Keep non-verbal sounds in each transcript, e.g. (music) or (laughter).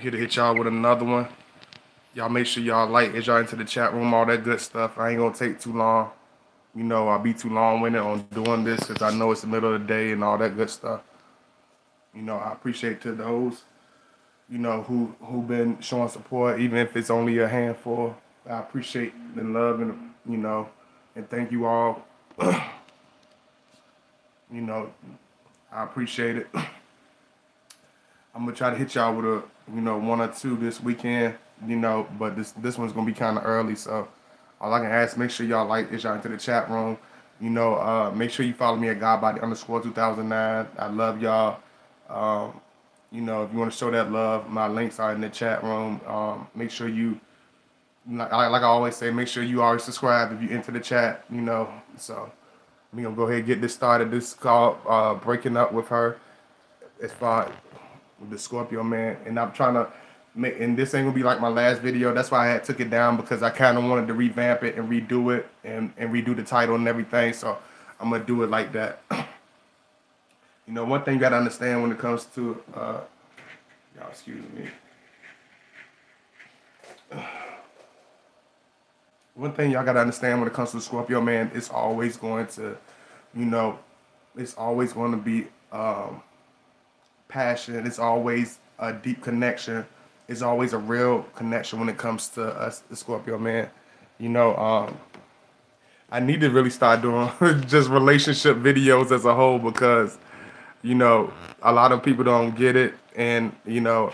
here to hit y'all with another one. Y'all make sure y'all like, as y'all into the chat room, all that good stuff. I ain't gonna take too long. You know, I'll be too long winded on doing this because I know it's the middle of the day and all that good stuff. You know, I appreciate to those, you know, who who been showing support, even if it's only a handful. I appreciate the love and you know, and thank you all. (clears throat) you know, I appreciate it. (clears throat) I'm gonna try to hit y'all with a you know one or two this weekend. You know, but this this one's gonna be kind of early, so all I can ask, make sure y'all like this, y'all into the chat room. You know, uh, make sure you follow me at Godbody underscore 2009. I love y'all. Um, you know, if you want to show that love, my links are in the chat room. Um, make sure you, like, like I always say, make sure you always subscribe if you into the chat. You know, so we gonna go ahead and get this started. This is called uh, breaking up with her. It's far with the Scorpio man, and I'm trying to make. And this ain't gonna be like my last video. That's why I had took it down because I kind of wanted to revamp it and redo it and and redo the title and everything. So I'm gonna do it like that. (clears throat) you know, one thing you gotta understand when it comes to uh, y'all, excuse me. (sighs) One thing y'all gotta understand when it comes to Scorpio man, it's always going to, you know, it's always going to be um, passion. It's always a deep connection. It's always a real connection when it comes to us, the Scorpio man. You know, um, I need to really start doing (laughs) just relationship videos as a whole because, you know, a lot of people don't get it, and you know,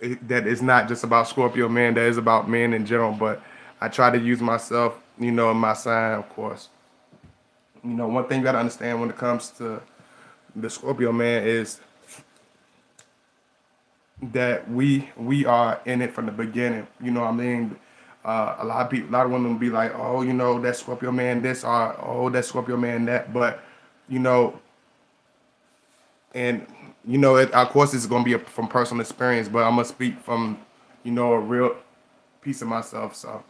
it, that it's not just about Scorpio man. That is about men in general. But I try to use myself, you know, in my sign, of course. You know, one thing you gotta understand when it comes to the Scorpio man is that we we are in it from the beginning. You know what I mean? Uh, a lot of people, a lot of women be like, oh, you know, that Scorpio man this, or oh, that Scorpio man that. But you know, and you know, it, of course, it's gonna be a, from personal experience, but I'm gonna speak from, you know, a real piece of myself. So,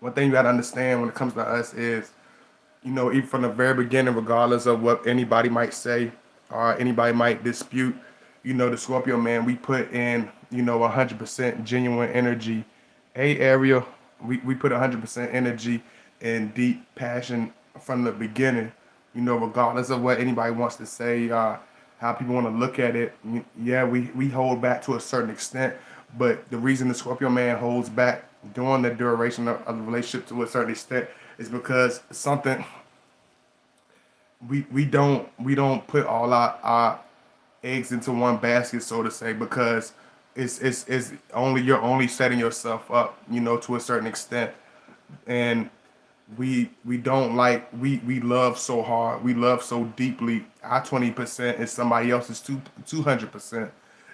one thing you gotta understand when it comes to us is, you know, even from the very beginning, regardless of what anybody might say or anybody might dispute, you know, the Scorpio man, we put in, you know, 100% genuine energy. Hey, Ariel, we, we put 100% energy and deep passion from the beginning, you know, regardless of what anybody wants to say, uh, how people want to look at it. Yeah, we, we hold back to a certain extent, but the reason the Scorpio man holds back during the duration of, of the relationship to a certain extent is because something we we don't we don't put all our, our eggs into one basket, so to say, because it's it's it's only you're only setting yourself up, you know, to a certain extent, and we we don't like we we love so hard, we love so deeply. Our twenty percent is somebody else's two two hundred percent.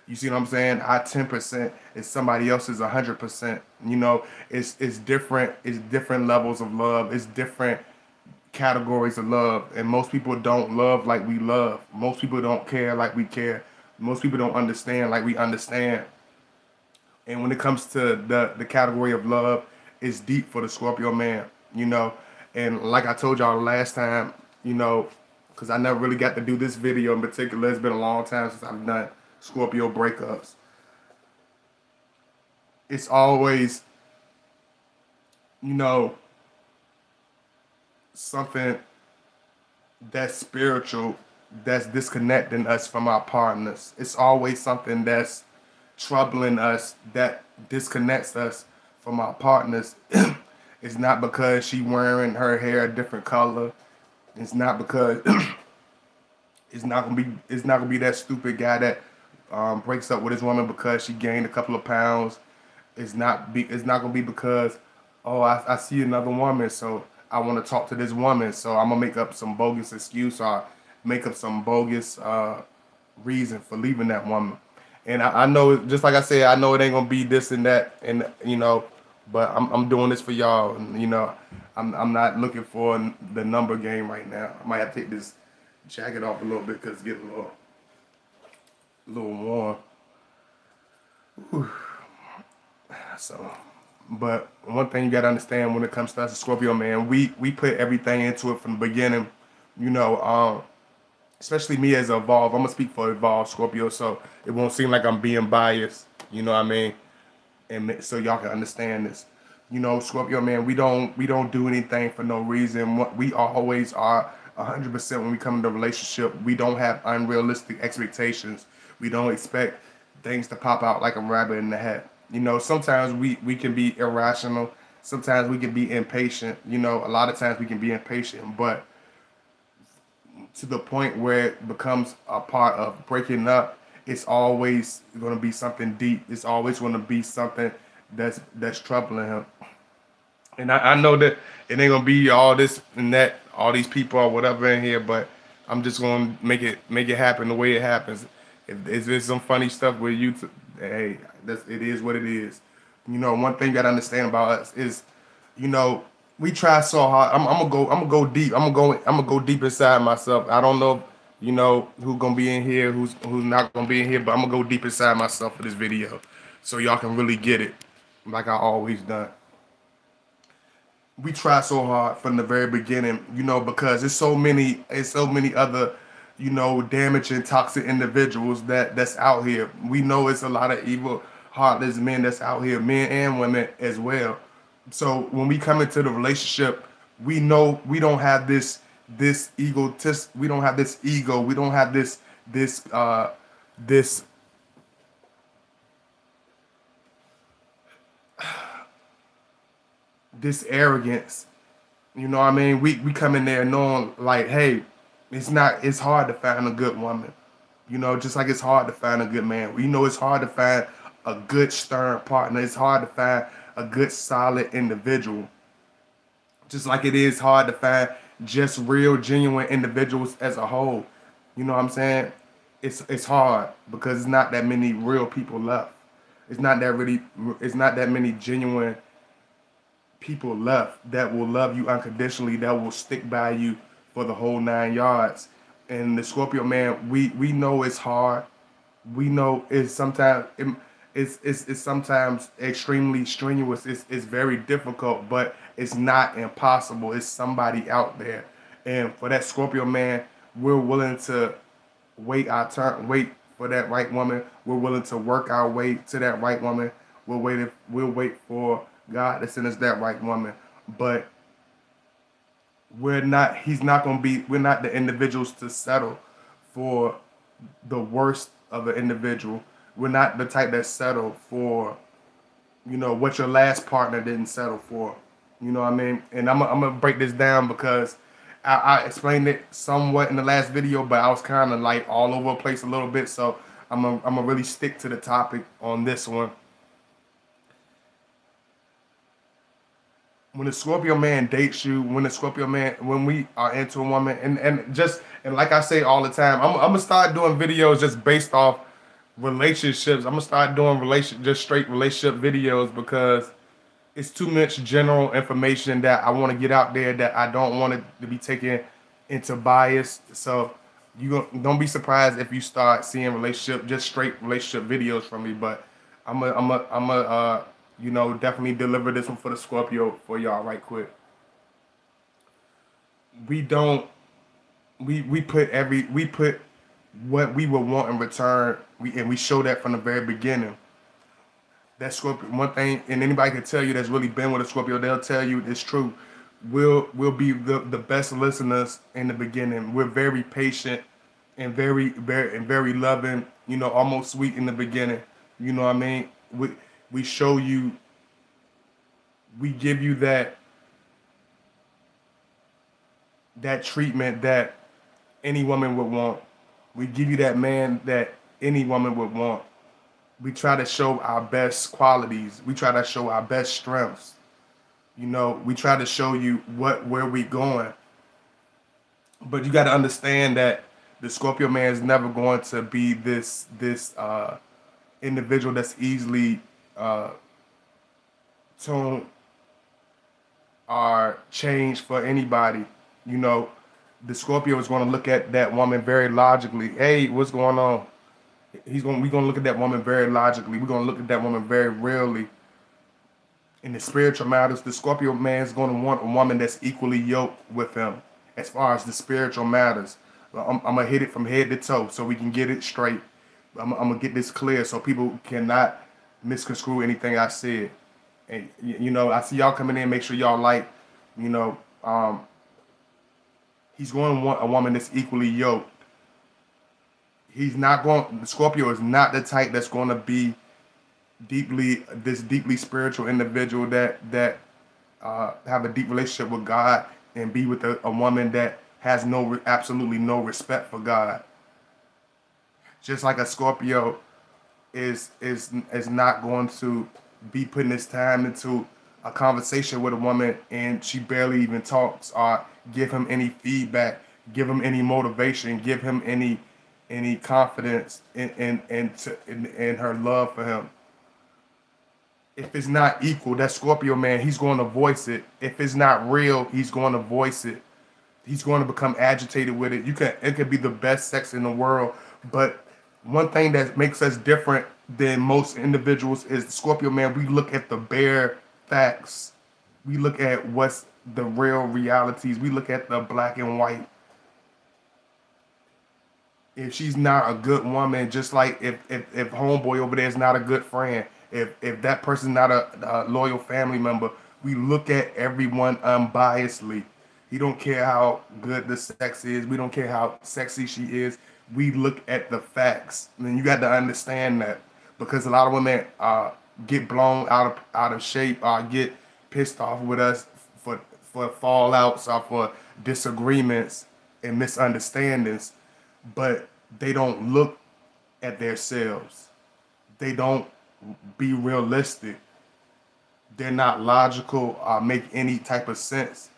You see what I'm saying? Our ten percent is somebody else's hundred percent. You know, it's it's different. It's different levels of love. It's different categories of love and most people don't love like we love. Most people don't care like we care. Most people don't understand like we understand. And when it comes to the the category of love it's deep for the scorpio man you know? And like i told y'all last time you know because i never really got to do this video in particular. It's been a long time since i've done scorpio breakups. It's always you know something that's spiritual that's disconnecting us from our partners. It's always something that's troubling us that disconnects us from our partners. (clears throat) it's not because she wearing her hair a different color. It's not because (clears throat) it's not gonna be it's not gonna be that stupid guy that um, breaks up with his woman because she gained a couple of pounds. It's not be it's not gonna be because oh I, I see another woman so I want to talk to this woman, so I'm gonna make up some bogus excuse or make up some bogus uh, reason for leaving that woman. And I, I, know, just like I said, I know it ain't gonna be this and that, and you know, but I'm I'm doing this for y'all, and you know, I'm I'm not looking for the number game right now. I might have to take this jacket off a little bit because it's getting a little, a little warm. Whew. So. But one thing you gotta understand when it comes to us, Scorpio man, we we put everything into it from the beginning. You know, um, especially me as evolve. I'm gonna speak for evolve Scorpio, so it won't seem like I'm being biased. You know what I mean? And so y'all can understand this. You know, Scorpio man, we don't we don't do anything for no reason. What we always are 100% when we come into a relationship. We don't have unrealistic expectations. We don't expect things to pop out like a rabbit in the hat. You know, sometimes we we can be irrational. Sometimes we can be impatient. You know, a lot of times we can be impatient, but to the point where it becomes a part of breaking up, it's always going to be something deep. It's always going to be something that's that's troubling him. And I, I know that it ain't gonna be all this and that, all these people or whatever in here, but I'm just gonna make it make it happen the way it happens. If, if there's some funny stuff with you, hey, that's it is what it is. You know, one thing that gotta understand about us is, you know, we try so hard. I'm, I'm, gonna go. I'm gonna go deep. I'm gonna go. I'm gonna go deep inside myself. I don't know, you know, who's gonna be in here, who's who's not gonna be in here, but I'm gonna go deep inside myself for this video, so y'all can really get it, like I always done. We try so hard from the very beginning, you know, because there's so many, it's so many other, you know, damaging, toxic individuals that that's out here. We know it's a lot of evil, heartless men that's out here, men and women as well so when we come into the relationship, we know we don't have this this egotist. We don't have this ego. We don't have this this uh this (sighs) this arrogance. You know what I mean? We we come in there knowing like, hey, it's not it's hard to find a good woman. You know, just like it's hard to find a good man. We know it's hard to find a good stern partner. It's hard to find a good, solid individual. Just like it is hard to find just real, genuine individuals as a whole. You know what I'm saying? It's it's hard because it's not that many real people left. It's not that really. It's not that many genuine people left that will love you unconditionally. That will stick by you for the whole nine yards. And the Scorpio man, we we know it's hard. We know it's sometimes. It, it's, it's, it's sometimes extremely strenuous. It's, it's very difficult, but it's not impossible. It's somebody out there. And for that Scorpio man, we're willing to wait our turn, wait for that right woman. We're willing to work our way to that right woman. We'll wait. we'll wait for God to send us that right woman. But we're not. He's not going to be. We're not the individuals to settle for the worst of an individual we're not the type that settle for, you know, what your last partner didn't settle for. You know what I mean? And I'm, I'm gonna break this down because I, I explained it somewhat in the last video, but I was kind of like all over the place a little bit. So I'm gonna, I'm gonna really stick to the topic on this one. When the Scorpio man dates you, when the Scorpio man, when we are into a woman, and and just and like I say all the time, I'm, I'm gonna start doing videos just based off relationships. I'm gonna start doing relation just straight relationship videos because it's too much general information that I want to get out there that I don't want it to be taken into bias. So you don't be surprised if you start seeing relationship just straight relationship videos from me. But I'm a I'm a I'm a uh, you know definitely deliver this one for the Scorpio for y'all right quick. We don't we we put every we put what we would want in return. We and we show that from the very beginning. That Scorpio, one thing, and anybody can tell you that's really been with a Scorpio, they'll tell you it's true. We'll we'll be the, the best listeners in the beginning. We're very patient and very very and very loving, you know, almost sweet in the beginning. You know what I mean? We we show you we give you that that treatment that any woman would want we give you that man that any woman would want. We try to show our best qualities. We try to show our best strengths. You know, we try to show you what where we going. But you got to understand that the Scorpio man is never going to be this this uh, individual that's easily uh, tone or changed for anybody. You know, the Scorpio is going to look at that woman very logically. Hey, what's going on? He's going. We're going to look at that woman very logically. We're going to look at that woman very really. In the spiritual matters, the Scorpio man is going to want a woman that's equally yoked with him, as far as the spiritual matters. I'm, I'm gonna hit it from head to toe so we can get it straight. I'm, I'm gonna get this clear so people cannot misconstrue anything I said. And you know, I see y'all coming in. Make sure y'all like. You know, um, he's going to want a woman that's equally yoked. He's not going. Scorpio is not the type that's going to be deeply this deeply spiritual individual that that uh, have a deep relationship with God and be with a, a woman that has no absolutely no respect for God. Just like a Scorpio is is is not going to be putting his time into a conversation with a woman and she barely even talks or give him any feedback, give him any motivation, give him any any confidence in in in, to, in, in her love for him. If it's not equal, that Scorpio man, he's going to voice it. If it's not real, he's going to voice it. He's going to become agitated with it. You can it could be the best sex in the world, but one thing that makes us different than most individuals is Scorpio man. We look at the bare facts. We look at what's the real realities. We look at the black and white. If she's not a good woman, just like if if, if homeboy over there is not a good friend, if if that person's not a, a loyal family member, we look at everyone unbiasedly. He don't care how good the sex is. We don't care how sexy she is. We look at the facts. And you got to understand that because a lot of women uh, get blown out of out of shape or get pissed off with us for for fallouts or for disagreements and misunderstandings, but they don't look at themselves. They don't be realistic. They're not logical or make any type of sense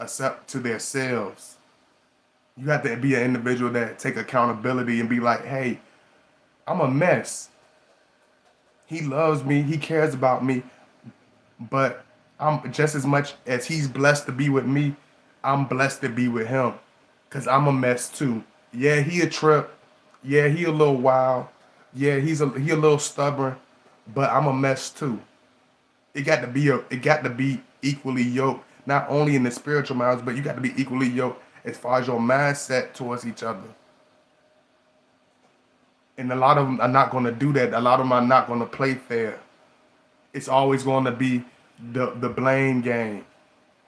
except to themselves. You have to be an individual that take accountability and be like, hey, I'm a mess. He loves me. He cares about me. But I'm just as much as he's blessed to be with me, I'm blessed to be with him. Cause I'm a mess too. Yeah, he a trip. Yeah, he a little wild. Yeah, he's a he a little stubborn, but I'm a mess too. It got to be a it got to be equally yoked, not only in the spiritual minds, but you got to be equally yoked as far as your mindset towards each other. And a lot of them are not going to do that. A lot of them are not going to play fair. It's always going to be the, the blame game.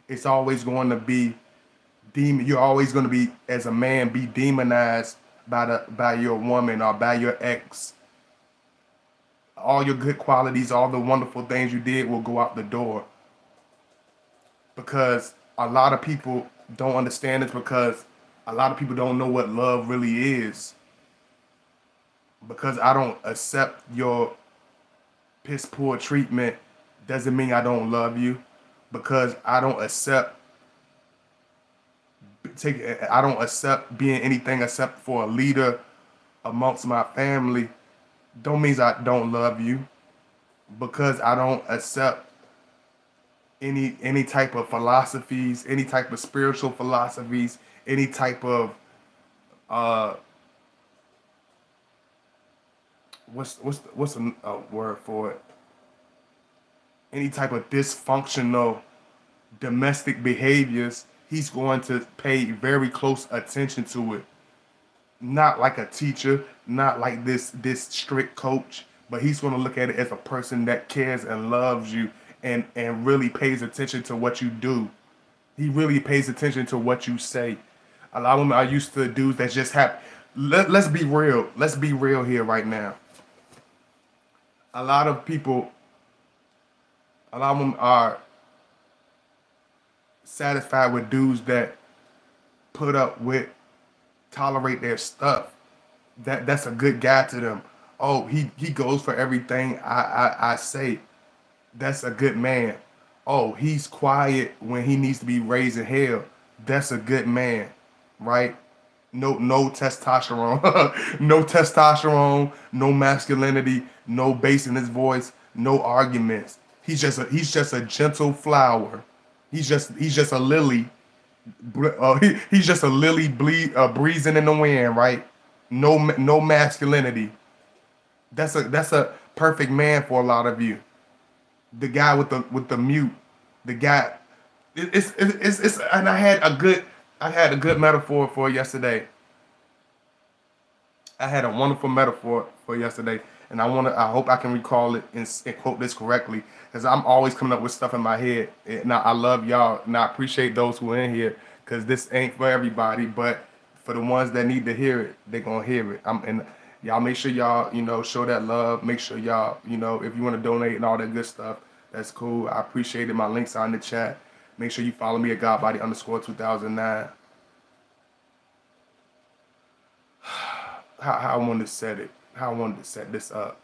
It's always going to be demon. You're always going to be, as a man, be demonized by the by your woman or by your ex. All your good qualities, all the wonderful things you did will go out the door. Because a lot of people don't understand this because a lot of people don't know what love really is. Because I don't accept your piss poor treatment doesn't mean I don't love you. Because I don't accept take I don't accept being anything except for a leader amongst my family. Don't means I don't love you. Because I don't accept any any type of philosophies, any type of spiritual philosophies, any type of uh what's what's what's a, a word for it? Any type of dysfunctional domestic behaviors, he's going to pay very close attention to it. Not like a teacher, not like this this strict coach, but he's going to look at it as a person that cares and loves you and and really pays attention to what you do. He really pays attention to what you say. A lot of them are used to dudes that just have. Let, let's be real. Let's be real here right now a lot of people, a lot of them are satisfied with dudes that put up with, tolerate their stuff. That that's a good guy to them. Oh, he he goes for everything I I, I say. That's a good man. Oh, he's quiet when he needs to be raising hell. That's a good man, right? no no testosterone, (laughs) no testosterone, no masculinity, no bass in his voice, no arguments. He's just a he's just a gentle flower. He's just he's just a lily. Uh, (laughs) he, he's just a lily ble- uh, breezing in the wind, right? No no masculinity. That's a that's a perfect man for a lot of you. The guy with the with the mute, the guy. It, it's, it's it's and I had a good I had a good metaphor for yesterday. I had a wonderful metaphor for yesterday, and I want to. I hope I can recall it and, and quote this correctly, because I'm always coming up with stuff in my head. And I, I love y'all, and I appreciate those who are in here, because this ain't for everybody, but for the ones that need to hear it, they're gonna hear it. I'm and y'all make sure y'all you know show that love. Make sure y'all you know if you want to donate and all that good stuff, that's cool. I appreciate it. My links are in the chat. Make sure you follow me at Godbody underscore 2009. How, how I wanted to set it, how I wanted to set this up.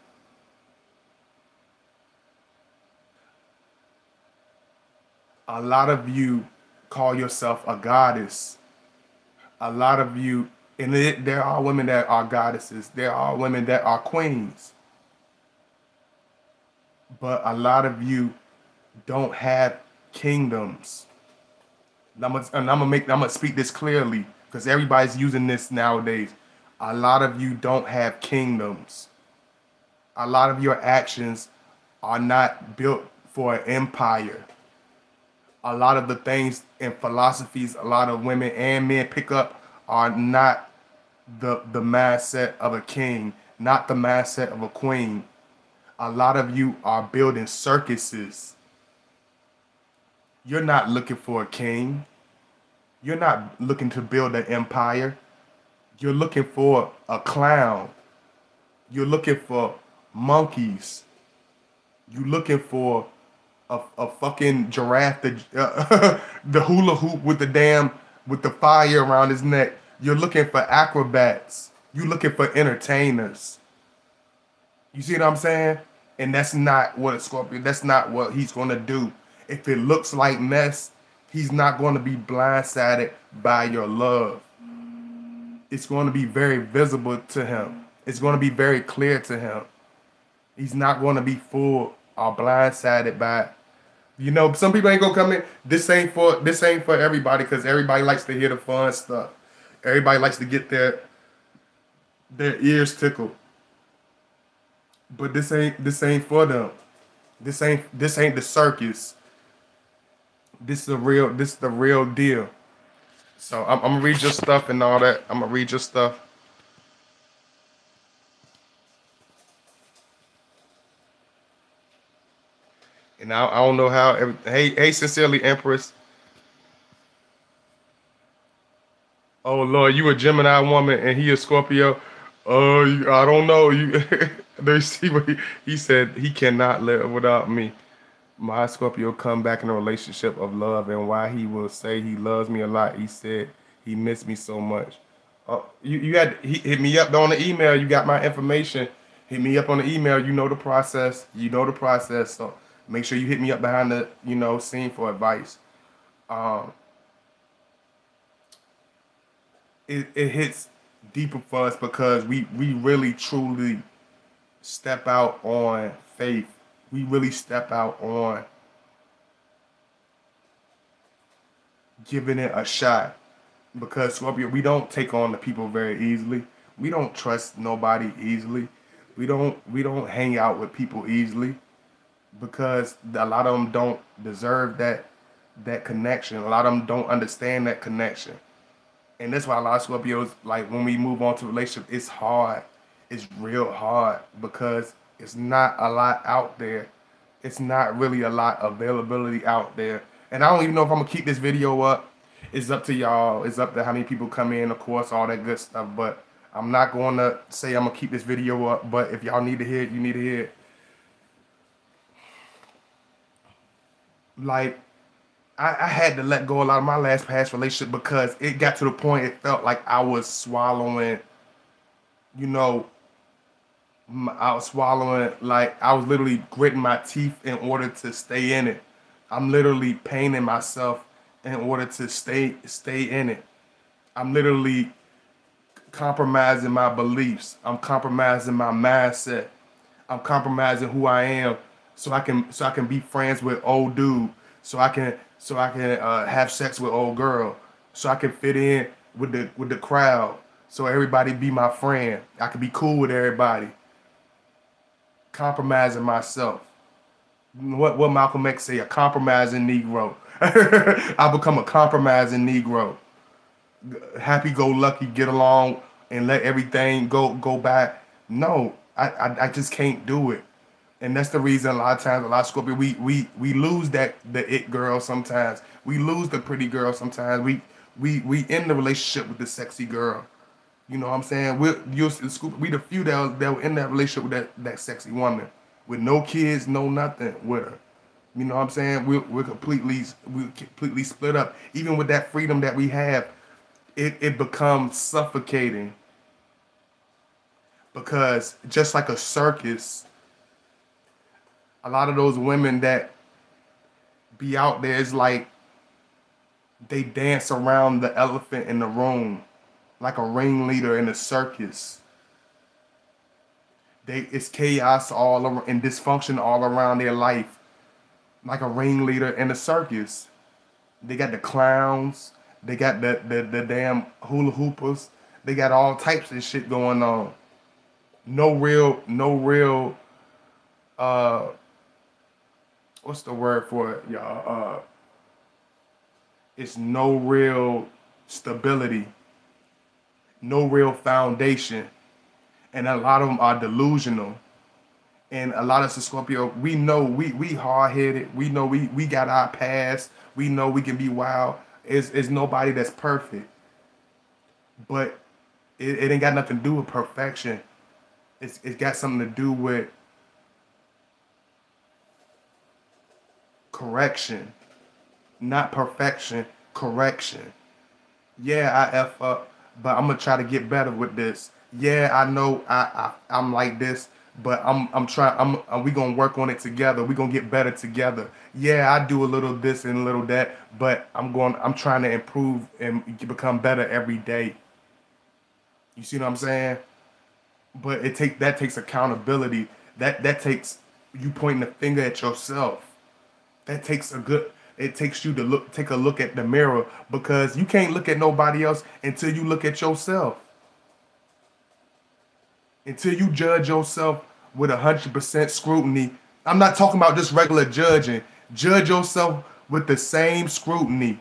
A lot of you call yourself a goddess. A lot of you, and it, there are women that are goddesses. There are women that are queens. But a lot of you don't have kingdoms. And I'm gonna, and I'm gonna make I'm gonna speak this clearly because everybody's using this nowadays. A lot of you don't have kingdoms. A lot of your actions are not built for an empire. A lot of the things and philosophies a lot of women and men pick up are not the the mindset of a king, not the mindset of a queen. A lot of you are building circuses you're not looking for a king. You're not looking to build an empire. You're looking for a clown. You're looking for monkeys. You're looking for a, a fucking giraffe, the, uh, (laughs) the hula hoop with the damn, with the fire around his neck. You're looking for acrobats. You're looking for entertainers. You see what I'm saying? And that's not what a scorpion, that's not what he's going to do if it looks like mess, he's not going to be blindsided by your love. It's going to be very visible to him. It's going to be very clear to him. He's not going to be fooled or blindsided by you know, some people ain't gonna come in. This ain't for this ain't for everybody because everybody likes to hear the fun stuff. Everybody likes to get their their ears tickled. But this ain't this ain't for them. This ain't this ain't the circus this is the real this is the real deal. So I'm, I'm gonna read your stuff and all that. I'm gonna read your stuff. And I, I don't know how. Every, hey, hey, sincerely, Empress. Oh Lord, you a Gemini woman and he a Scorpio. Oh, uh, I don't know. You, (laughs) they see what he, he said. He cannot live without me my Scorpio come back in a relationship of love and why he will say he loves me a lot. He said he missed me so much. Uh, you, you had he hit me up on the email. You got my information. Hit me up on the email. You know the process. You know the process. So make sure you hit me up behind the you know scene for advice. Um, it, it hits deeper for us because we we really truly step out on faith we really step out on giving it a shot because Scorpio, we don't take on the people very easily. We don't trust nobody easily. We don't we don't hang out with people easily because a lot of them don't deserve that that connection. A lot of them don't understand that connection. And that's why a lot of Scorpios, like when we move on to relationship, it's hard. It's real hard because it's not a lot out there. It's not really a lot availability out there. And I don't even know if I'm gonna keep this video up. It's up to y'all. It's up to how many people come in, of course, all that good stuff. But I'm not going to say I'm gonna keep this video up. But if y'all need to hear it, you need to hear it. Like, I, I had to let go a lot of my last past relationship because it got to the point it felt like I was swallowing, you know, I was swallowing like I was literally gritting my teeth in order to stay in it. I'm literally paining myself in order to stay stay in it. I'm literally compromising my beliefs. I'm compromising my mindset. I'm compromising who I am so I can so I can be friends with old dude. So I can so I can uh, have sex with old girl. So I can fit in with the with the crowd. So everybody be my friend. I can be cool with everybody compromising myself. What what Malcolm X say? A compromising Negro. (laughs) I become a compromising Negro. Happy go lucky, get along and let everything go go by. No, I, I, I just can't do it. And that's the reason a lot of times a lot of Scorpio we we we lose that the it girl sometimes. We lose the pretty girl sometimes. We we we end the relationship with the sexy girl. You know what I'm saying? We're you we the few that, that were in that relationship with that, that sexy woman with no kids, no nothing with her. You know what I'm saying? We're, we're completely we completely split up. Even with that freedom that we have, it, it becomes suffocating. Because just like a circus, a lot of those women that be out there is like they dance around the elephant in the room like a ringleader in a circus. They it's chaos all around and dysfunction all around their life, like a ringleader in a circus. They got the clowns, they got the the, the damn hula hoopers, they got all types of shit going on. No real, no real uh what's the word for it, y'all? Uh it's no real stability, no real foundation, and a lot of them are delusional. And a lot of us Scorpio, we know we we hard headed. We know we we got our past. We know we can be wild. Is is nobody that's perfect, but it, it ain't got nothing to do with perfection. It's it's got something to do with correction not perfection, correction. Yeah, I F up, but I'm gonna try to get better with this. Yeah, I know I, I I'm like this, but I'm I'm trying I'm, I'm uh, we gonna work on it together. We gonna get better together. Yeah, I do a little this and a little that, but I'm going I'm trying to improve and become better every day. You see what I'm saying? But it take that takes accountability. That that takes you pointing the finger at yourself. That takes a good it takes you to look take a look at the mirror because you can't look at nobody else until you look at yourself. Until you judge yourself with a hundred percent scrutiny. I'm not talking about just regular judging. Judge yourself with the same scrutiny.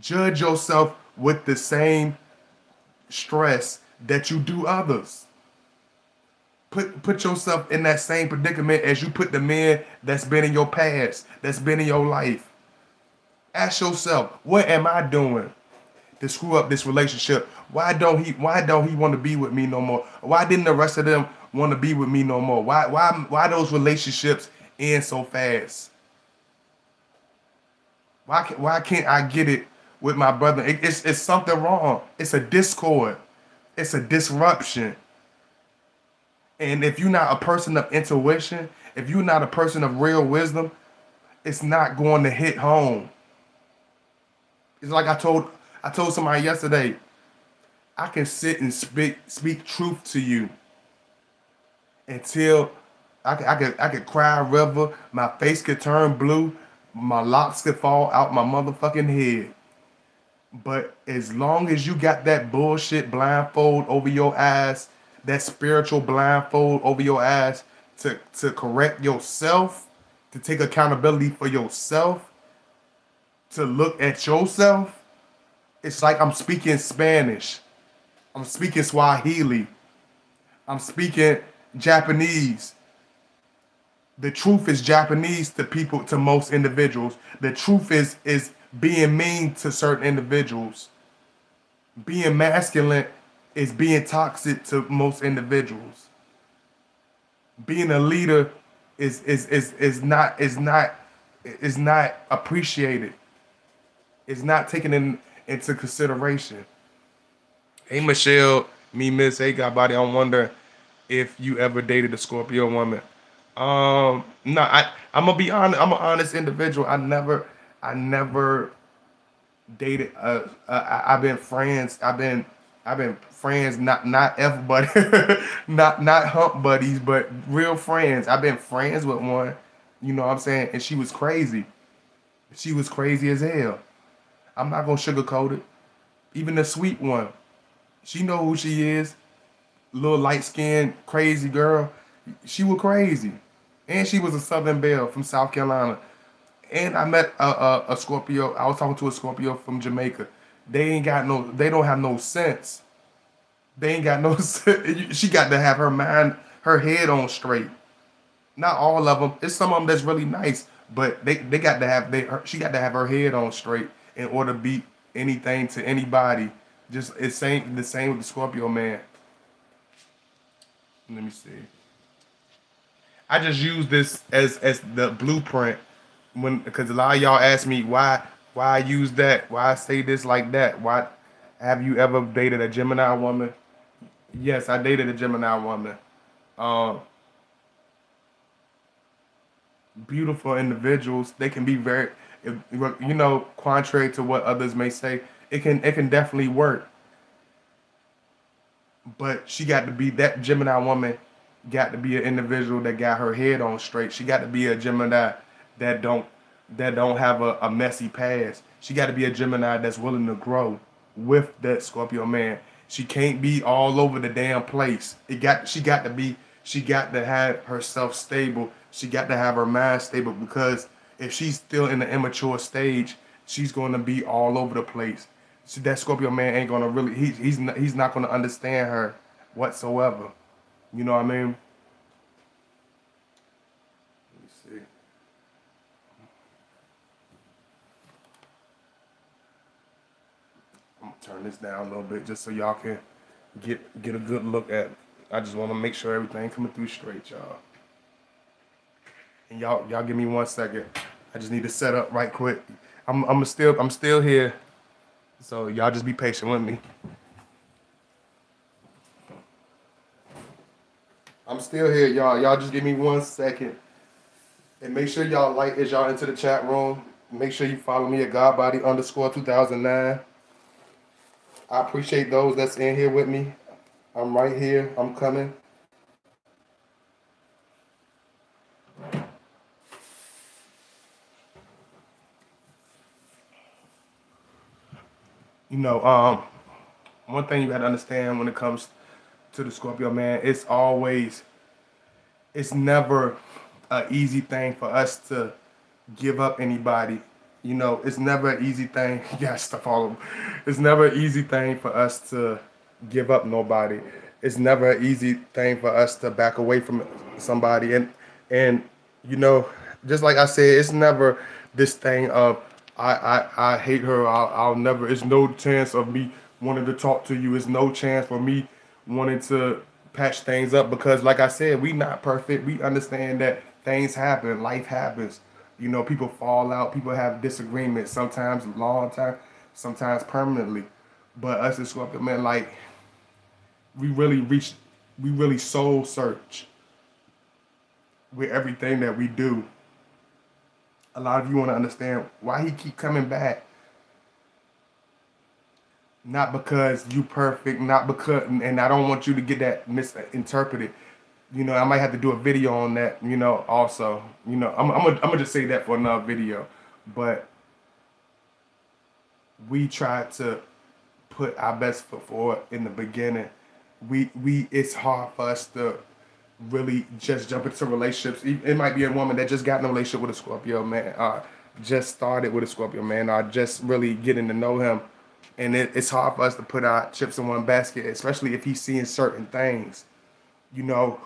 Judge yourself with the same stress that you do others put put yourself in that same predicament as you put the man that's been in your past, that's been in your life. Ask yourself, what am I doing to screw up this relationship? Why don't he why don't he want to be with me no more? Why didn't the rest of them want to be with me no more? Why why why those relationships end so fast? Why can, why can't I get it with my brother? It, it's it's something wrong. It's a discord. It's a disruption. And if you're not a person of intuition, if you're not a person of real wisdom, it's not going to hit home. It's like I told I told somebody yesterday, I can sit and speak speak truth to you until I could, I could I could cry a river, my face could turn blue, my locks could fall out my motherfucking head. But as long as you got that bullshit blindfold over your eyes that spiritual blindfold over your ass to, to correct yourself, to take accountability for yourself, to look at yourself. It's like I'm speaking Spanish. I'm speaking Swahili. I'm speaking Japanese. The truth is Japanese to people, to most individuals. The truth is is being mean to certain individuals. Being masculine is being toxic to most individuals. Being a leader is is is is not is not is not appreciated. It's not taken in, into consideration. Hey Michelle, me Miss Hey Godbody. I'm wondering if you ever dated a Scorpio woman. Um, no, I I'm gonna be honest. I'm an honest individual. I never I never dated. Uh I've been friends. I've been I've been friends, not not f buddy, (laughs) not not hump buddies, but real friends. I've been friends with one, you know what I'm saying, and she was crazy. She was crazy as hell. I'm not gonna sugarcoat it. Even the sweet one, she know who she is. Little light skinned crazy girl. She was crazy, and she was a Southern Belle from South Carolina. And I met a, a, a Scorpio. I was talking to a Scorpio from Jamaica they ain't got no, they don't have no sense. they ain't got no. (laughs) she got to have her mind, her head on straight. Not all of them. It's some of them that's really nice, but they they got to have they. Her, she got to have her head on straight in order to beat anything to anybody. Just it's same the same with the Scorpio man. Let me see. I just use this as as the blueprint when because a lot of y'all ask me why why I use that, why I say this like that, why have you ever dated a Gemini woman? Yes, I dated a Gemini woman. Um, beautiful individuals. They can be very, you know, contrary to what others may say. It can it can definitely work. But she got to be that Gemini woman. Got to be an individual that got her head on straight. She got to be a Gemini that don't that don't have a, a messy past. She got to be a Gemini that's willing to grow with that Scorpio man. She can't be all over the damn place. It got she got to be she got to have herself stable. She got to have her mind stable because if she's still in the immature stage, she's going to be all over the place. That Scorpio man ain't going to really he, he's not, he's not going to understand her whatsoever. You know what I mean? Turn this down a little bit just so y'all can get get a good look at. I just want to make sure everything coming through straight, y'all. And y'all y'all give me one second. I just need to set up right quick. I'm I'm still I'm still here. So y'all just be patient with me. I'm still here, y'all. Y'all just give me one second. And make sure y'all like as y'all into the chat room. Make sure you follow me at Godbody underscore 2009. I appreciate those that's in here with me. I'm right here. I'm coming. You know, um, one thing you got to understand when it comes to the Scorpio man, it's always, it's never an easy thing for us to give up anybody you know, it's never an easy thing. (laughs) yes, to follow. It's never an easy thing for us to give up nobody. It's never an easy thing for us to back away from somebody. And and you know, just like I said, it's never this thing of I I, I hate her. I'll, I'll never. It's no chance of me wanting to talk to you. It's no chance for me wanting to patch things up because, like I said, we not perfect. We understand that things happen. Life happens. You know, people fall out, people have disagreements, sometimes long time, sometimes permanently. But us as Scorpio man, like we really reach we really soul search with everything that we do. A lot of you want to understand why he keep coming back. Not because you perfect, not because and I don't want you to get that misinterpreted you know, I might have to do a video on that, you know, also. You know, I'm, I'm, gonna, I'm gonna just say that for another video. But we try to put our best foot forward in the beginning. We, we, it's hard for us to really just jump into relationships. It might be a woman that just got in a relationship with a Scorpio man, uh, just started with a Scorpio man, or just really getting to know him. And it, it's hard for us to put our chips in one basket, especially if he's seeing certain things. You know,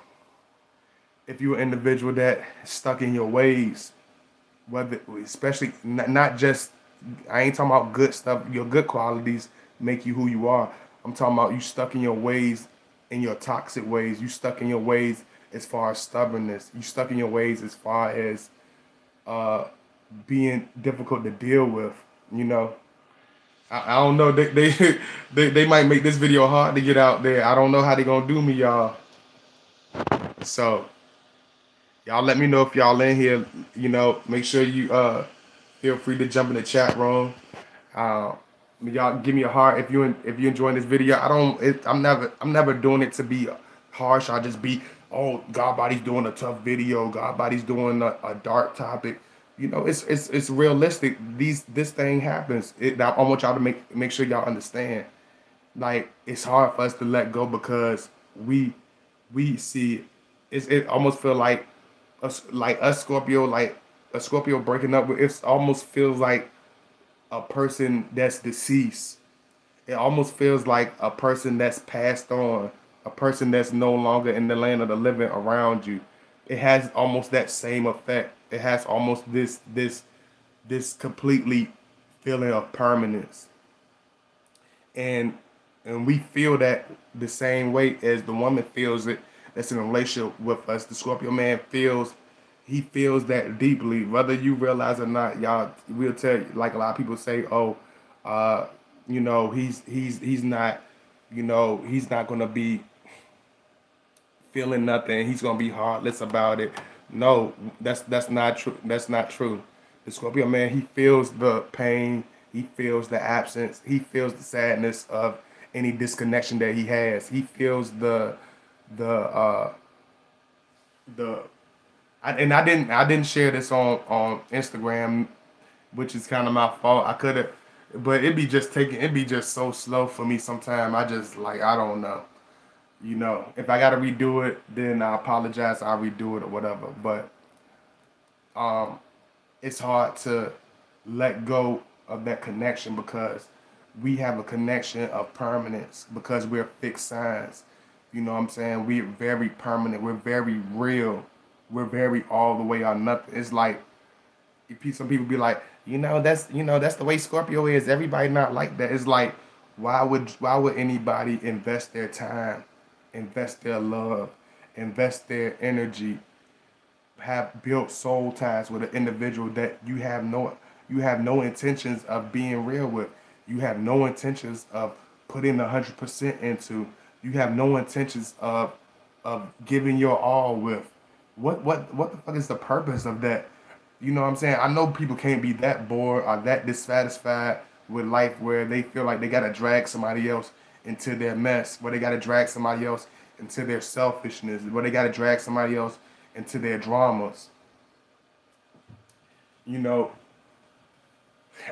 if you're an individual that stuck in your ways, whether especially not just I ain't talking about good stuff, your good qualities make you who you are. I'm talking about you stuck in your ways, in your toxic ways. You stuck in your ways as far as stubbornness. You stuck in your ways as far as uh, being difficult to deal with. You know, I, I don't know. They, they (laughs) they they might make this video hard to get out there. I don't know how they gonna do me, y'all. So y'all let me know if y'all in here. You know, make sure you uh feel free to jump in the chat room. Uh, y'all give me a heart if you if you enjoying this video. I don't. It, I'm never. I'm never doing it to be harsh. I just be. Oh, Godbody's doing a tough video. Godbody's doing a, a dark topic. You know, it's it's it's realistic. These this thing happens. It, I want y'all to make make sure y'all understand. Like it's hard for us to let go because we we see it's, it almost feel like a, like a Scorpio, like a Scorpio breaking up with, it almost feels like a person that's deceased. it almost feels like a person that's passed on, a person that's no longer in the land of the living around you. It has almost that same effect. It has almost this this this completely feeling of permanence. And and we feel that the same way as the woman feels it that's in a relationship with us. The Scorpio man feels he feels that deeply, whether you realize or not. Y'all, we'll tell you, like a lot of people say, oh, uh, you know, he's he's he's not, you know, he's not gonna be feeling nothing. He's gonna be heartless about it. No, that's that's not true. That's not true. The Scorpio man, he feels the pain. He feels the absence. He feels the sadness of any disconnection that he has. He feels the the uh the I, and I didn't I didn't share this on on Instagram, which is kind of my fault. I could have, but it'd be just taking it'd be just so slow for me. Sometimes I just like I don't know, you know. If I gotta redo it, then I apologize. I'll redo it or whatever. But um, it's hard to let go of that connection because we have a connection of permanence because we're fixed signs. You know what I'm saying? We're very permanent. We're very real. We're very all the way or nothing. It's like some people be like, you know, that's you know, that's the way Scorpio is. Everybody not like that. It's like, why would why would anybody invest their time, invest their love, invest their energy, have built soul ties with an individual that you have no you have no intentions of being real with. You have no intentions of putting hundred percent into you have no intentions of of giving your all with. What what what the fuck is the purpose of that? You know what I'm saying? I know people can't be that bored or that dissatisfied with life where they feel like they gotta drag somebody else into their mess, where they gotta drag somebody else into their selfishness, where they gotta drag somebody else into their dramas. You know,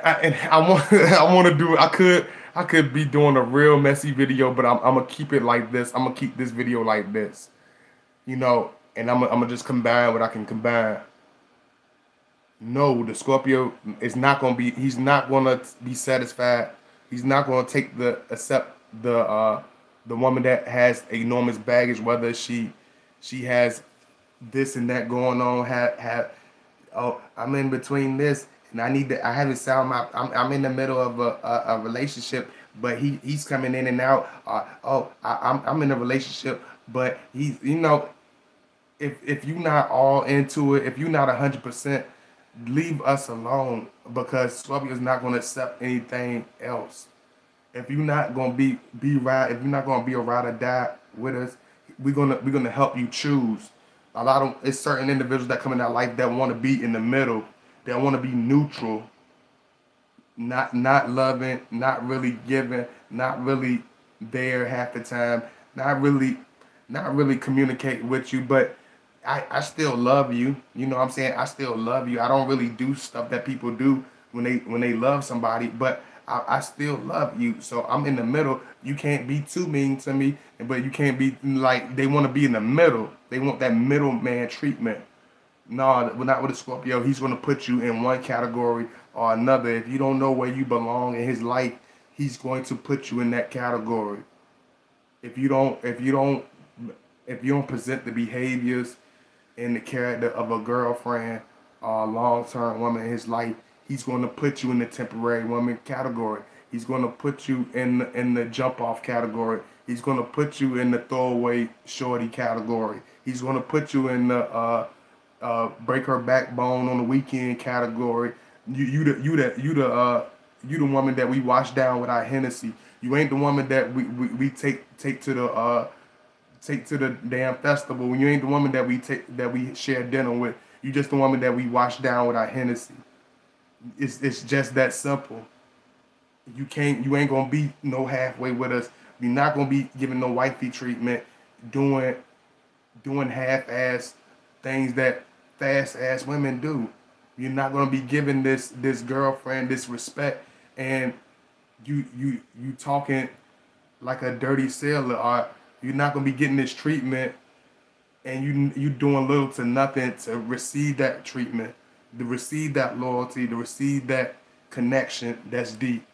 I, and I want (laughs) I want to do I could I could be doing a real messy video, but I'm, I'm gonna keep it like this. I'm gonna keep this video like this, you know, and I'm, I'm gonna just combine what I can combine. No, the Scorpio is not gonna be. He's not gonna be satisfied. He's not gonna take the accept the uh the woman that has enormous baggage, whether she she has this and that going on. Have have oh I'm in between this and I need to. I haven't sound my. I'm, I'm in the middle of a, a, a relationship, but he he's coming in and out. Uh, oh, I, I'm I'm in a relationship, but he's you know, if if you're not all into it, if you're not hundred percent, leave us alone because Scorpio is not going to accept anything else. If you're not going to be be right, if you're not going to be a ride or die with us, we're gonna we're gonna help you choose. A lot of it's certain individuals that come in our life that want to be in the middle that want to be neutral, not not loving, not really giving, not really there half the time, not really not really communicate with you, but I, I still love you. You know what I'm saying? I still love you. I don't really do stuff that people do when they when they love somebody, but I, I still love you. So I'm in the middle. You can't be too mean to me, but you can't be like they want to be in the middle. They want that middleman treatment. No, not with a Scorpio. He's going to put you in one category or another. If you don't know where you belong in his life, he's going to put you in that category. If you don't, if you don't, if you don't present the behaviors and the character of a girlfriend or a long-term woman in his life, he's going to put you in the temporary woman category. He's going to put you in the, in the jump-off category. He's going to put you in the throwaway shorty category. He's going to put you in the uh, uh, break her backbone on the weekend category. You you the you the you the uh, you the woman that we wash down with our Hennessy. You ain't the woman that we, we, we take take to the uh take to the damn festival. You ain't the woman that we take that we share dinner with. You just the woman that we wash down with our Hennessy. It's it's just that simple. You can't you ain't gonna be no halfway with us. You're not gonna be giving no wifey treatment, doing doing half ass things that fast ass women do. You're not gonna be giving this this girlfriend this respect, and you you you talking like a dirty sailor, or you're not gonna be getting this treatment, and you you doing little to nothing to receive that treatment, to receive that loyalty, to receive that connection that's deep.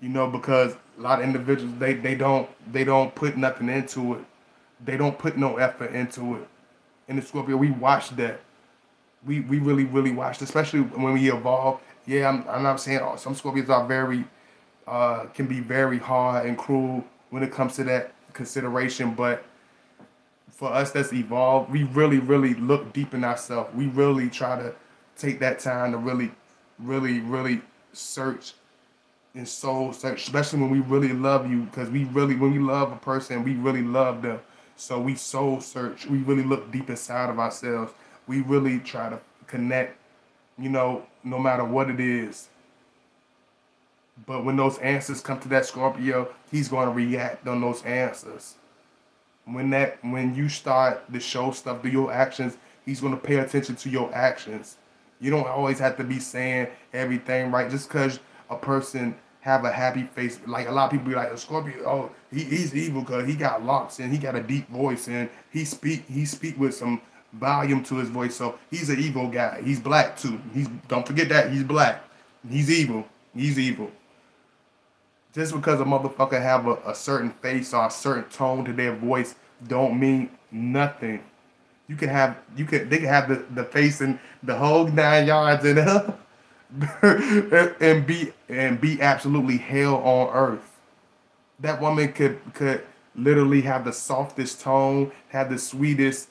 You know, because a lot of individuals they they don't they don't put nothing into it. They don't put no effort into it. In the Scorpio, we watch that. We we really really watched, especially when we evolve. Yeah, I'm, I'm not saying oh, some Scorpios are very uh, can be very hard and cruel when it comes to that consideration, but for us that's evolved, we really, really look deep in ourselves. We really try to take that time to really, really, really search and soul search, especially when we really love you, because we really, when we love a person, we really love them. So we soul search. We really look deep inside of ourselves. We really try to connect, you know, no matter what it is. But when those answers come to that Scorpio, he's going to react on those answers when that when you start to show stuff through your actions, he's gonna pay attention to your actions. You don't always have to be saying everything right just because a person have a happy face. Like a lot of people be like, a Scorpio, oh, he, he's evil because he got locks and he got a deep voice and he speak he speak with some volume to his voice. So he's an evil guy. He's black too. He's don't forget that he's black. He's evil. He's evil just because a motherfucker have a, a certain face or a certain tone to their voice don't mean nothing. You can have you can they can have the, the face and the whole nine yards and uh, (laughs) and be and be absolutely hell on earth. That woman could could literally have the softest tone, have the sweetest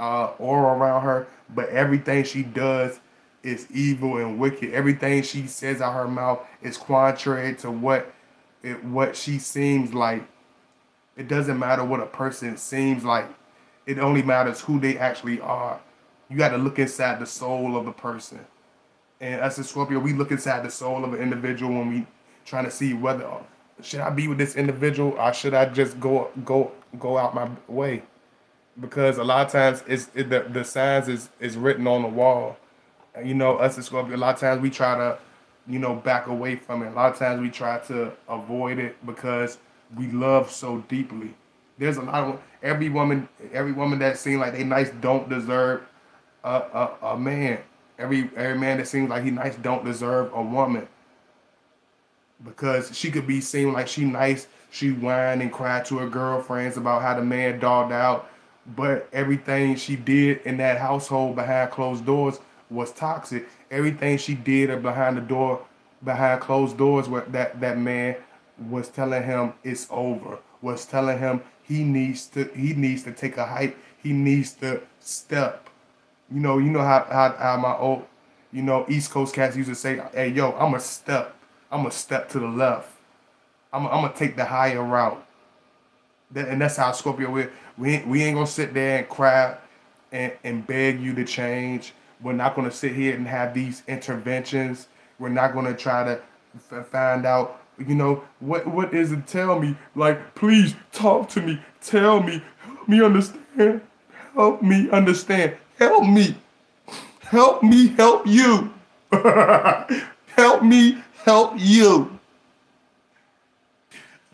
uh, aura around her, but everything she does is evil and wicked. Everything she says out her mouth is contrary to what it, what she seems like. It doesn't matter what a person seems like. It only matters who they actually are. You got to look inside the soul of the person. And as a Scorpio, we look inside the soul of an individual when we trying to see whether should I be with this individual or should I just go go go out my way? Because a lot of times it's it, the the signs is is written on the wall. You know, us as Scorpio, a lot of times we try to you know, back away from it. A lot of times we try to avoid it because we love so deeply. There's a lot of every woman, every woman that seems like they nice don't deserve a, a, a man. Every every man that seems like he nice don't deserve a woman. Because she could be seen like she nice, she whine and cry to her girlfriends about how the man dogged out, but everything she did in that household behind closed doors was toxic. Everything she did behind the door, behind closed doors, where that that man was telling him it's over. Was telling him he needs to he needs to take a hike. He needs to step. You know, you know how how, how my old you know East Coast cats used to say, "Hey, yo, I'm a step. I'm a step to the left. I'm I'm gonna take the higher route." And that's how Scorpio we we ain't, we ain't gonna sit there and cry and, and beg you to change we're not going to sit here and have these interventions. We're not going to try to f- find out, you know, what what is it? Tell me, like, please talk to me. Tell me, help me understand. Help me understand. Help me. Help me help you. (laughs) help me help you.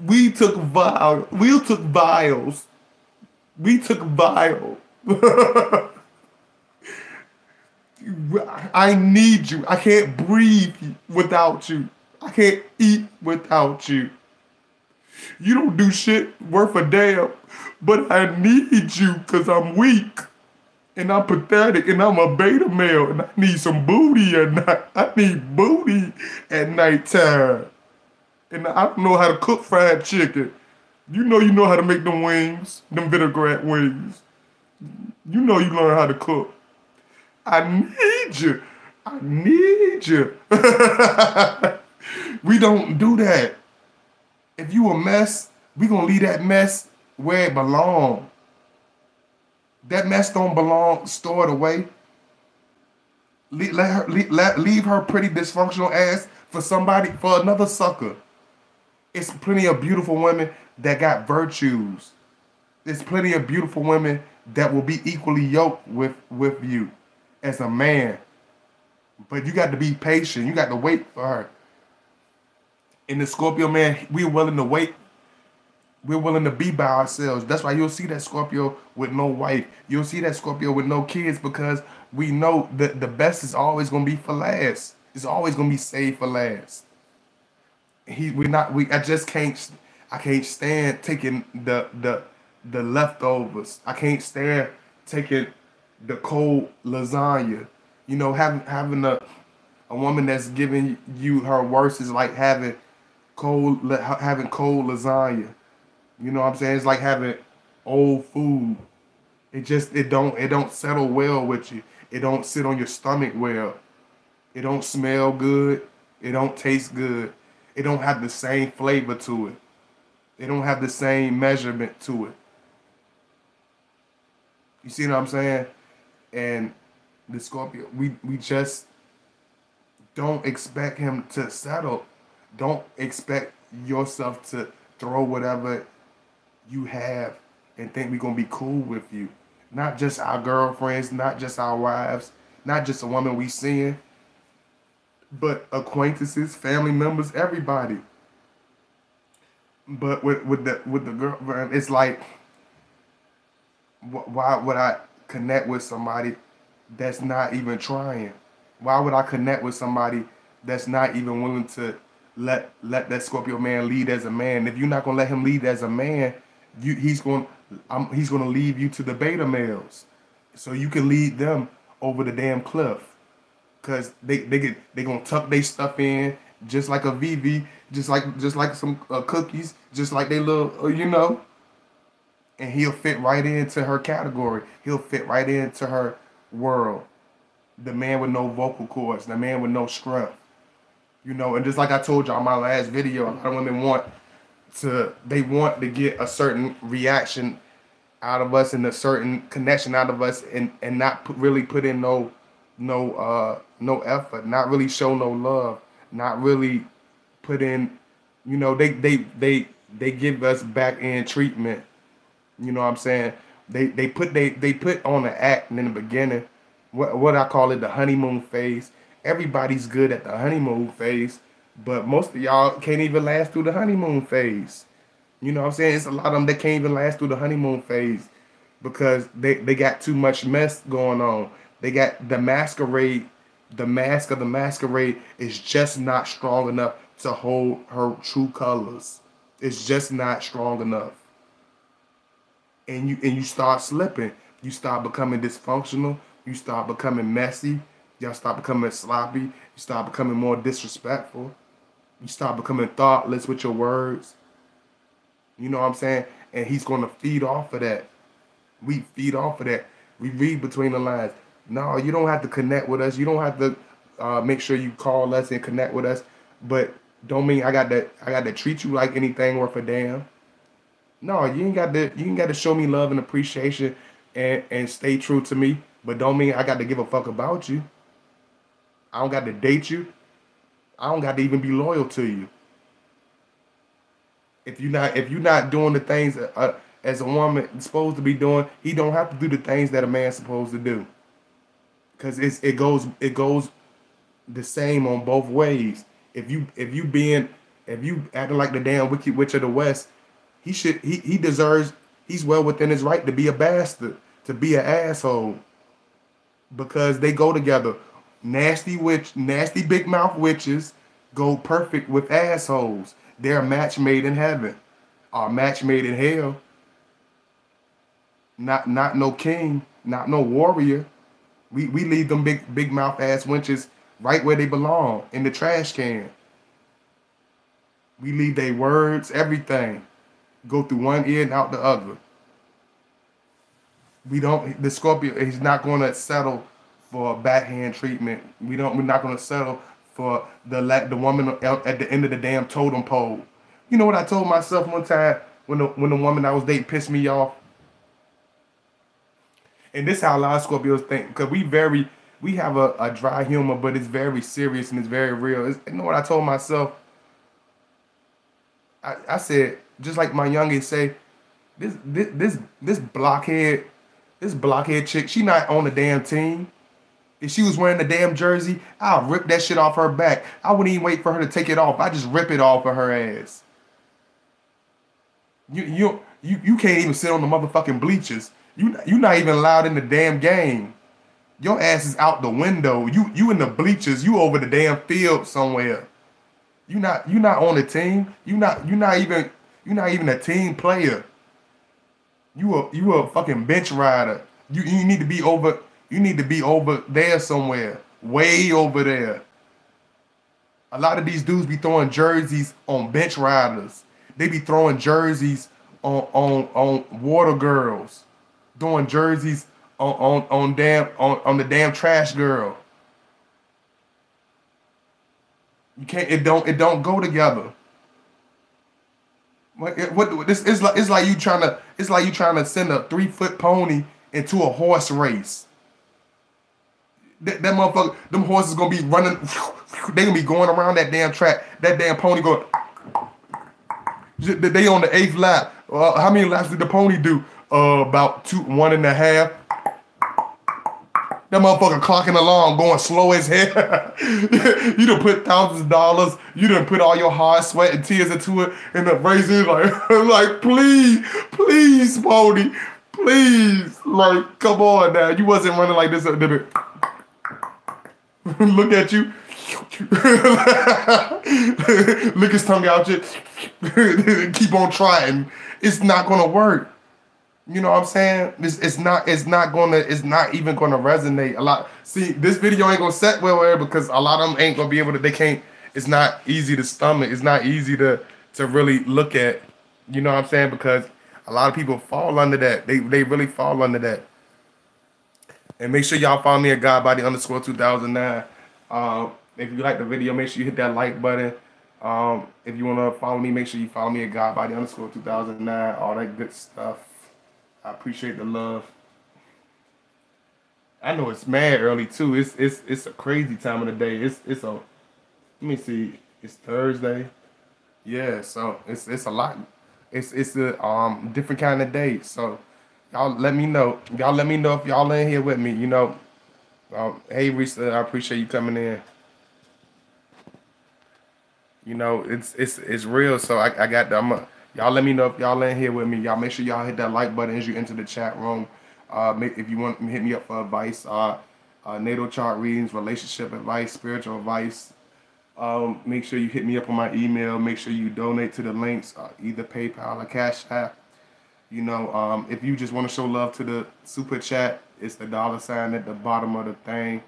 We took vials. We took vials. (laughs) We took vials. I need you. I can't breathe without you. I can't eat without you. You don't do shit worth a damn, but I need you because I'm weak and I'm pathetic and I'm a beta male and I need some booty at night. I need booty at nighttime. And I don't know how to cook fried chicken. You know you know how to make them wings, them vinaigrette wings. You know you learn how to cook. I need you. I need you. (laughs) we don't do that. If you a mess, we gonna leave that mess where it belong. That mess don't belong stored away. Leave, let her leave, her pretty dysfunctional ass for somebody for another sucker. It's plenty of beautiful women that got virtues. There's plenty of beautiful women that will be equally yoked with with you as a man. But you got to be patient. You got to wait for her. In the Scorpio man, we're willing to wait. We're willing to be by ourselves. That's why you'll see that Scorpio with no wife. You'll see that Scorpio with no kids because we know that the best is always going to be for last. It's always going to be saved for last. He we're not we I just can't I can't stand taking the the the leftovers. I can't stand taking the cold lasagna. You know, having having a a woman that's giving you her worst is like having cold having cold lasagna. You know what I'm saying? It's like having old food. It just it don't it don't settle well with you. It don't sit on your stomach well. It don't smell good. It don't taste good. It don't have the same flavor to it. It don't have the same measurement to it. You see what I'm saying? And the Scorpio, we we just don't expect him to settle. Don't expect yourself to throw whatever you have and think we're gonna be cool with you. Not just our girlfriends, not just our wives, not just a woman we seeing, but acquaintances, family members, everybody. But with with the with the girlfriend, it's like, why would I connect with somebody that's not even trying? Why would I connect with somebody that's not even willing to let let that Scorpio man lead as a man? If you're not gonna let him lead as a man, you he's going I'm, he's gonna leave you to the beta males, so you can lead them over the damn cliff, cause they they get they gonna tuck their stuff in just like a VV, just like just like some uh, cookies, just like they little uh, you know, and he'll fit right into her category. He'll fit right into her world. The man with no vocal cords, the man with no strength. You know, and just like I told y'all in my last video, a lot of women want to they want to get a certain reaction out of us and a certain connection out of us and and not put, really put in no no uh no effort not really show no love not really put in you know they they they they give us back end treatment you know what i'm saying they they put they they put on an act in the beginning what what i call it the honeymoon phase everybody's good at the honeymoon phase but most of y'all can't even last through the honeymoon phase. You know what I'm saying? It's a lot of them that can't even last through the honeymoon phase because they, they got too much mess going on. They got the masquerade, the mask of the masquerade is just not strong enough to hold her true colors. It's just not strong enough. And you and you start slipping. You start becoming dysfunctional. You start becoming messy. Y'all start becoming sloppy. You start becoming more disrespectful. You start becoming thoughtless with your words. You know what I'm saying? And he's going to feed off of that. We feed off of that. We read between the lines. No, you don't have to connect with us. You don't have to uh, make sure you call us and connect with us. But don't mean I got to I got to treat you like anything worth a damn. No, you ain't got to you ain't got to show me love and appreciation and and stay true to me. But don't mean I got to give a fuck about you. I don't got to date you. I don't got to even be loyal to you. If you're not if you're not doing the things uh, as a woman supposed to be doing, he don't have to do the things that a man's supposed to do. Cause it's it goes it goes the same on both ways. If you if you being if you acting like the damn wicked witch of the west, he should he he deserves he's well within his right to be a bastard, to be an asshole. Because they go together nasty witch, nasty big mouth witches go perfect with assholes. They're a match made in heaven, or a match made in hell. Not not no king, not no warrior. We we leave them big big mouth ass winches right where they belong in the trash can. We leave their words, everything, go through one ear and out the other. We don't. The Scorpio, he's not going to settle for a backhand treatment. We don't. We're not going to settle for the the woman at the end of the damn totem pole. You know what I told myself one time when the when the woman I was dating pissed me off. And this how a lot of Scorpios think because we very we have a, a dry humor, but it's very serious and it's very real. It's, you know what I told myself? I, I said just like my youngest say, this this this this blockhead, this blockhead chick, she not on the damn team. If she was wearing the damn jersey, I'll rip that shit off her back. I wouldn't even wait for her to take it off. I just rip it off of her ass. You you you you can't even sit on the motherfucking bleachers. You you're not even allowed in the damn game. Your ass is out the window. You you in the bleachers. You over the damn field somewhere. You not you not on the team. You not you not even you not even a team player. You a you a fucking bench rider. You you need to be over you need to be over there somewhere. Way over there. A lot of these dudes be throwing jerseys on bench riders. They be throwing jerseys on on on water girls. Throwing jerseys on on on damn on, on the damn trash girl. You can't. It don't. It don't go together. What? What? This is like. It's like you trying to. It's like you trying to send a three foot pony into a horse race. That, that motherfucker. Them horses gonna be running. (laughs) They gonna be going around that damn track. That damn pony going. They on the eighth lap. Uh, how many laps did the pony do? Uh, about two, one and a half. That motherfucker clocking along, going slow as hell. (laughs) you done put thousands of dollars. You done put all your hard sweat and tears into it, and the is (laughs) like, like, please, please, Pony, please, like, come on now. You wasn't running like this. (laughs) Look at you. Lick his tongue out, just keep on trying. It's not gonna work. You know what I'm saying? It's, it's not it's not gonna it's not even gonna resonate a lot. See, this video ain't gonna set well there because a lot of them ain't gonna be able to. They can't. It's not easy to stomach. It's not easy to to really look at. You know what I'm saying? Because a lot of people fall under that. They they really fall under that. And make sure y'all follow me at Godbody underscore 2009. Um, if you like the video, make sure you hit that like button. Um, if you want to follow me, make sure you follow me at Godbody underscore 2009. All that good stuff. I appreciate the love. I know it's mad early too. It's it's it's a crazy time of the day. It's it's a let me see. It's Thursday. Yeah, so it's it's a lot. It's it's a um different kind of day. So y'all let me know. Y'all let me know if y'all in here with me. You know. Um, hey Risa, I appreciate you coming in. You know, it's it's it's real. So I, I got the I'm a, Y'all let me know if y'all in here with me. Y'all make sure y'all hit that like button as you enter the chat room. Uh, if you want hit me up for advice, uh, uh, natal chart readings, relationship advice, spiritual advice. Um, make sure you hit me up on my email. Make sure you donate to the links, uh, either PayPal or Cash App. You know, um, if you just want to show love to the super chat, it's the dollar sign at the bottom of the thing.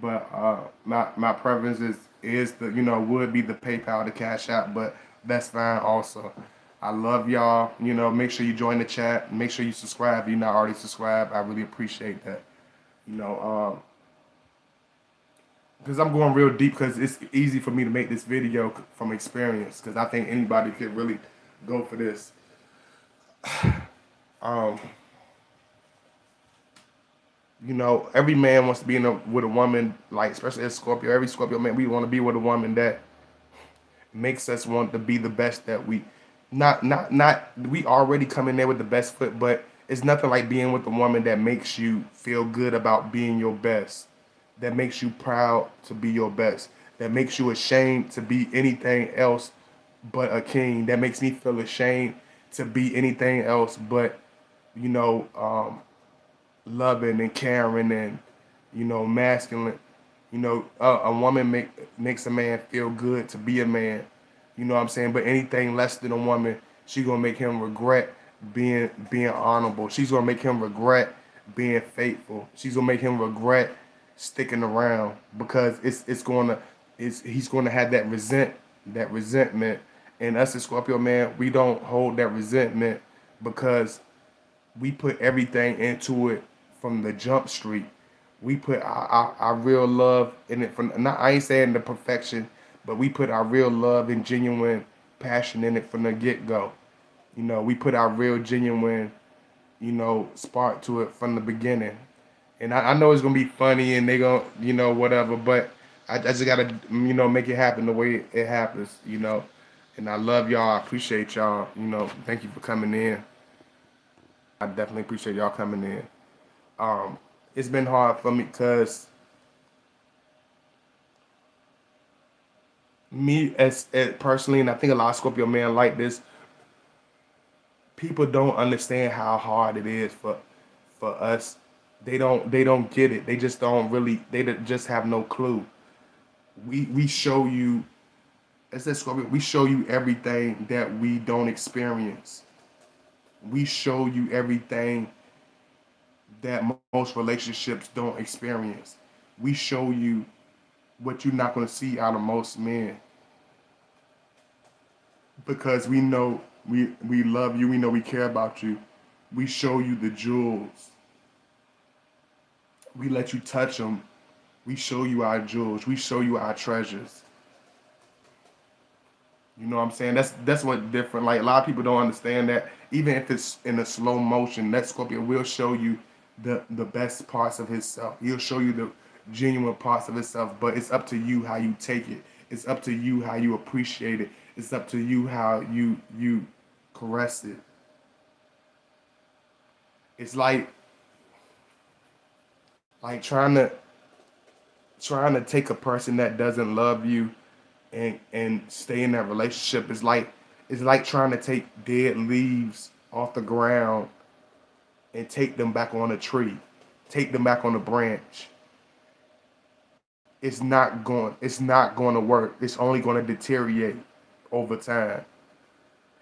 But uh, my my preference is is the you know would be the PayPal, the Cash App, but that's fine also. I love y'all. You know, make sure you join the chat. Make sure you subscribe if you're not already subscribed. I really appreciate that. You know, um, because I'm going real deep because it's easy for me to make this video from experience because I think anybody could really go for this. (sighs) um, you know, every man wants to be in a, with a woman, like especially as Scorpio. Every Scorpio man, we want to be with a woman that makes us want to be the best that we not not not we already come in there with the best foot, but it's nothing like being with a woman that makes you feel good about being your best, that makes you proud to be your best, that makes you ashamed to be anything else but a king, that makes me feel ashamed to be anything else but, you know, um, loving and caring and, you know, masculine. You know, uh, a woman make makes a man feel good to be a man. You know what I'm saying? But anything less than a woman, she gonna make him regret being being honorable. She's gonna make him regret being faithful. She's gonna make him regret sticking around because it's it's gonna it's he's gonna have that resent that resentment. And us as Scorpio man, we don't hold that resentment because we put everything into it from the jump street. We put our, our, our real love in it from not I ain't saying the perfection but we put our real love and genuine passion in it from the get go. You know, we put our real genuine, you know, spark to it from the beginning. And I, I know it's gonna be funny and they gonna, you know, whatever, but I, I just gotta, you know, make it happen the way it happens, you know. And I love y'all. I appreciate y'all. You know, thank you for coming in. I definitely appreciate y'all coming in. Um, it's been hard for me because me as, as personally, and I think a lot of Scorpio men like this. People don't understand how hard it is for for us. They don't they don't get it. They just don't really. They just have no clue. We we show you it says Scorpio, we show you everything that we don't experience. We show you everything that most relationships don't experience. We show you what you're not going to see out of most men. Because we know we we love you, we know we care about you. We show you the jewels. We let you touch them. We show you our jewels. We show you our treasures. You know what I'm saying? That's that's what different. Like a lot of people don't understand that. Even if it's in a slow motion, that Scorpio will show you the the best parts of himself. He'll show you the genuine parts of itself, But it's up to you how you take it. It's up to you how you appreciate it. It's up to you how you you caress it. It's like like trying to trying to take a person that doesn't love you and and stay in that relationship is like it's like trying to take dead leaves off the ground and take them back on a tree, take them back on a branch. It's not going it's not going to work. It's only going to deteriorate over time.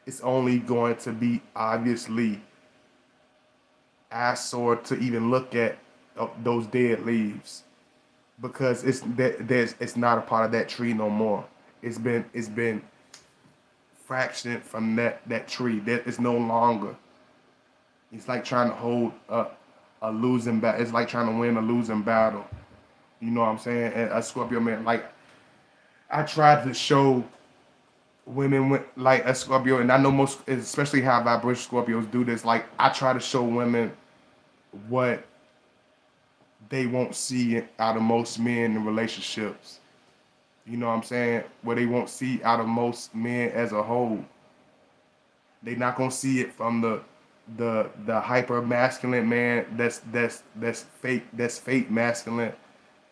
It's only going to be obviously eyesore to even look at uh, those dead leaves because it's that there's it's not a part of that tree no more. It's been it's been fractioned from that that tree. That is no longer. It's like trying to hold a, a losing battle. It's like trying to win a losing battle. You know what I'm saying? And a Scorpio man, like I tried to show women like a Scorpio, and I know most, especially how vibration Scorpios do this. Like I try to show women what they won't see out of most men in relationships. You know what I'm saying? What they won't see out of most men as a whole. They're not gonna see it from the the the hyper masculine man that's that's that's fake that's fake masculine.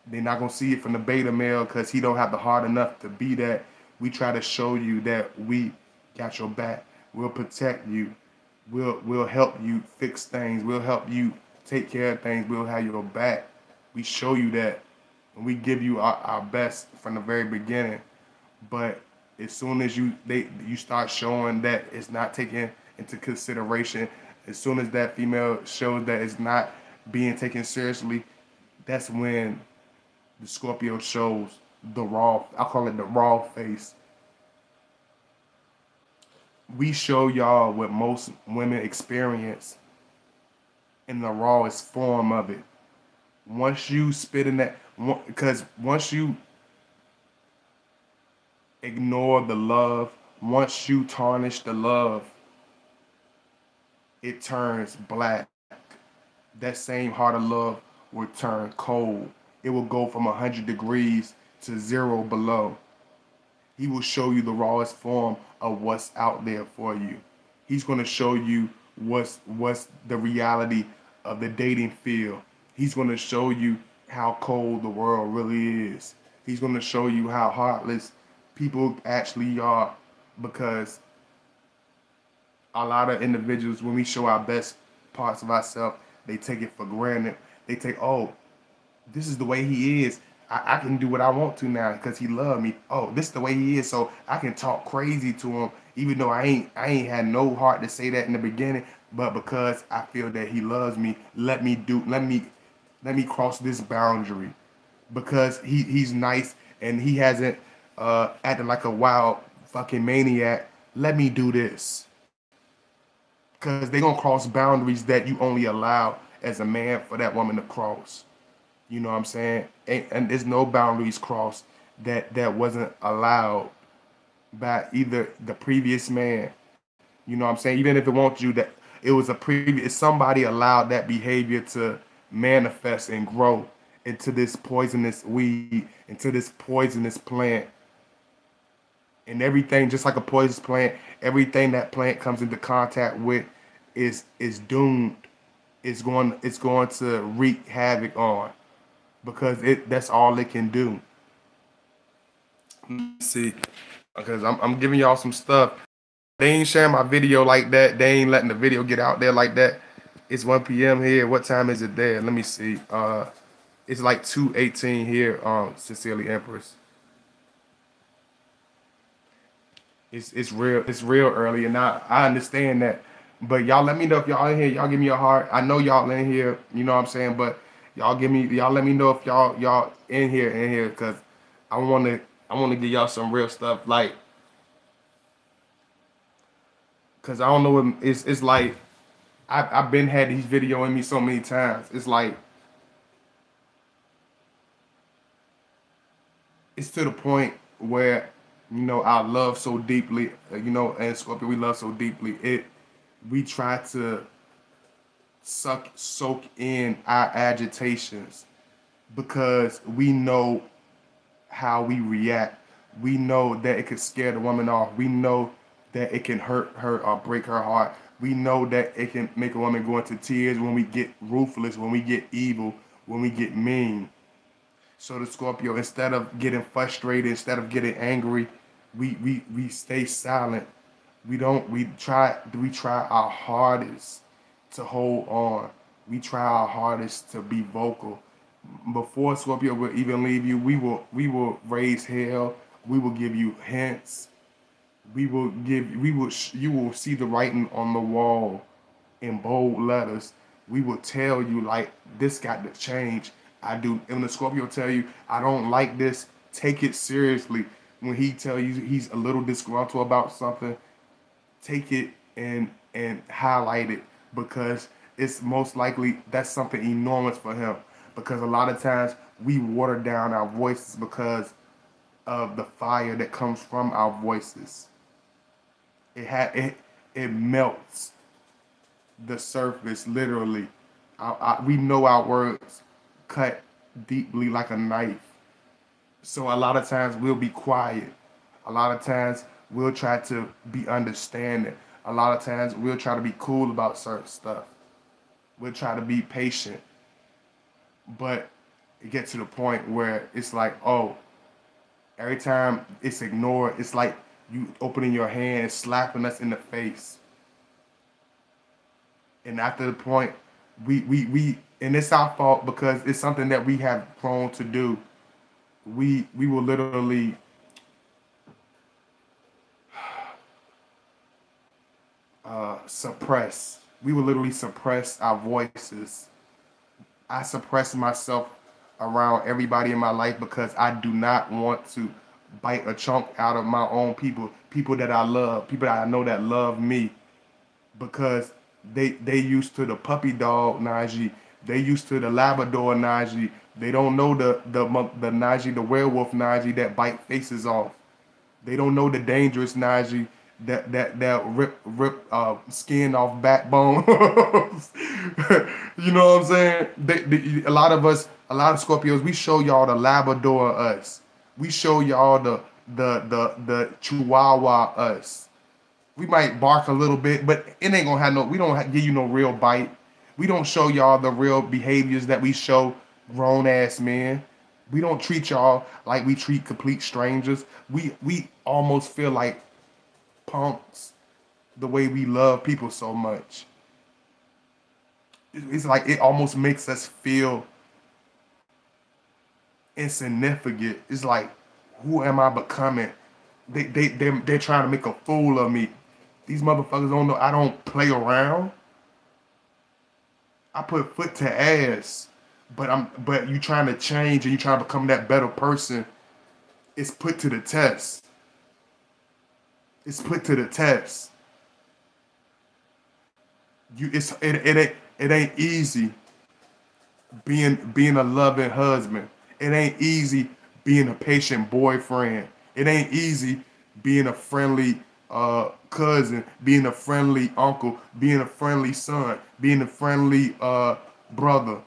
They're not gonna see it from the beta male because he don't have the heart enough to be that. We try to show you that we got your back. We'll protect you. We'll we'll help you fix things. We'll help you take care of things. We'll have your back. We show you that and we give you our, our best from the very beginning. But as soon as you they you start showing that it's not taken into consideration, as soon as that female shows that it's not being taken seriously, that's when the Scorpio shows the raw, I call it the raw face. We show y'all what most women experience in the rawest form of it. Once you spit in that, because once you ignore the love, once you tarnish the love, it turns black. That same heart of love will turn cold. It will go from 100 degrees to zero below. He will show you the rawest form of what's out there for you. He's going to show you what's what's the reality of the dating field. He's going to show you how cold the world really is. He's going to show you how heartless people actually are because a lot of individuals, when we show our best parts of ourselves, they take it for granted. They take, oh, this is the way he is. I, I can do what I want to now because he loved me. Oh, this is the way he is, so I can talk crazy to him, even though I ain't I ain't had no heart to say that in the beginning. But because I feel that he loves me, let me do let me let me cross this boundary. Because he, he's nice and he hasn't uh acted like a wild fucking maniac. Let me do this. Cause they're gonna cross boundaries that you only allow as a man for that woman to cross. You know what I'm saying? And, and there's no boundaries crossed that that wasn't allowed by either the previous man. You know what I'm saying? Even if it wants you that it was a previous somebody allowed that behavior to manifest and grow into this poisonous weed, into this poisonous plant. And everything, just like a poisonous plant, everything that plant comes into contact with is is doomed. It's going it's going to wreak havoc on because it that's all it can do. see, because I'm I'm giving y'all some stuff. They ain't sharing my video like that. They ain't letting the video get out there like that. It's 1 p.m. here. What time is it there? Let me see. Uh, it's like 2:18 here. Um, Sincerely Empress. it's it's real it's real early, and I I understand that. But y'all let me know if y'all in here. Y'all give me a heart. I know y'all in here. You know what I'm saying. But y'all give me y'all let me know if y'all y'all in here in here because I want to I want to give y'all some real stuff like because I don't know what it's it's like. I've I've been had these video in me so many times. It's like it's to the point where you know I love so deeply. You know, and Scorpio we love so deeply. It we try to suck soak in our agitations because we know how we react. We know that it could scare the woman off. We know that it can hurt her or break her heart. We know that it can make a woman go into tears when we get ruthless, when we get evil, when we get mean. So the Scorpio, instead of getting frustrated, instead of getting angry, we we we stay silent. We don't we try we try our hardest to hold on. We try our hardest to be vocal. Before Scorpio will even leave you, we will we will raise hell. We will give you hints we will give we will you will see the writing on the wall in bold letters we will tell you like this got to change i do and the scorpio tell you i don't like this take it seriously when he tell you he's a little disgruntled about something take it and and highlight it because it's most likely that's something enormous for him because a lot of times we water down our voices because of the fire that comes from our voices it had it it melts the surface literally. I, I, we know our words cut deeply like a knife. So a lot of times we'll be quiet. A lot of times we'll try to be understanding. A lot of times we'll try to be cool about certain stuff. We'll try to be patient. But it gets to the point where it's like, oh, every time it's ignored, it's like you opening your hand, slapping us in the face. And after the point, we we we and it's our fault because it's something that we have grown to do. We we will literally uh, suppress. We will literally suppress our voices. I suppress myself around everybody in my life because I do not want to bite a chunk out of my own people, people that I love, people that I know that love me, because they they used to the puppy dog Najee, they used to the Labrador Najee. They don't know the the the Najee, the werewolf Najee that bite faces off. They don't know the dangerous Najee that that that rip rip uh, skin off backbone. (laughs) you know what I'm saying? They, they, a lot of us, a lot of Scorpios, we show y'all the Labrador us we show y'all the the the the Chihuahua us. We might bark a little bit, but it ain't gonna have no. We don't give you no real bite. We don't show y'all the real behaviors that we show grown ass men. We don't treat y'all like we treat complete strangers. We we almost feel like punks the way we love people so much. It's like it almost makes us feel insignificant. It's like, who am I becoming? They they they they're trying to make a fool of me. These motherfuckers don't know I don't play around. I put foot to ass, but I'm but you trying to change and you trying to become that better person. It's put to the test. It's put to the test. You it's it it ain't it ain't easy being being a loving husband it ain't easy being a patient boyfriend. It ain't easy being a friendly uh, cousin, being a friendly uncle, being a friendly son, being a friendly uh, brother.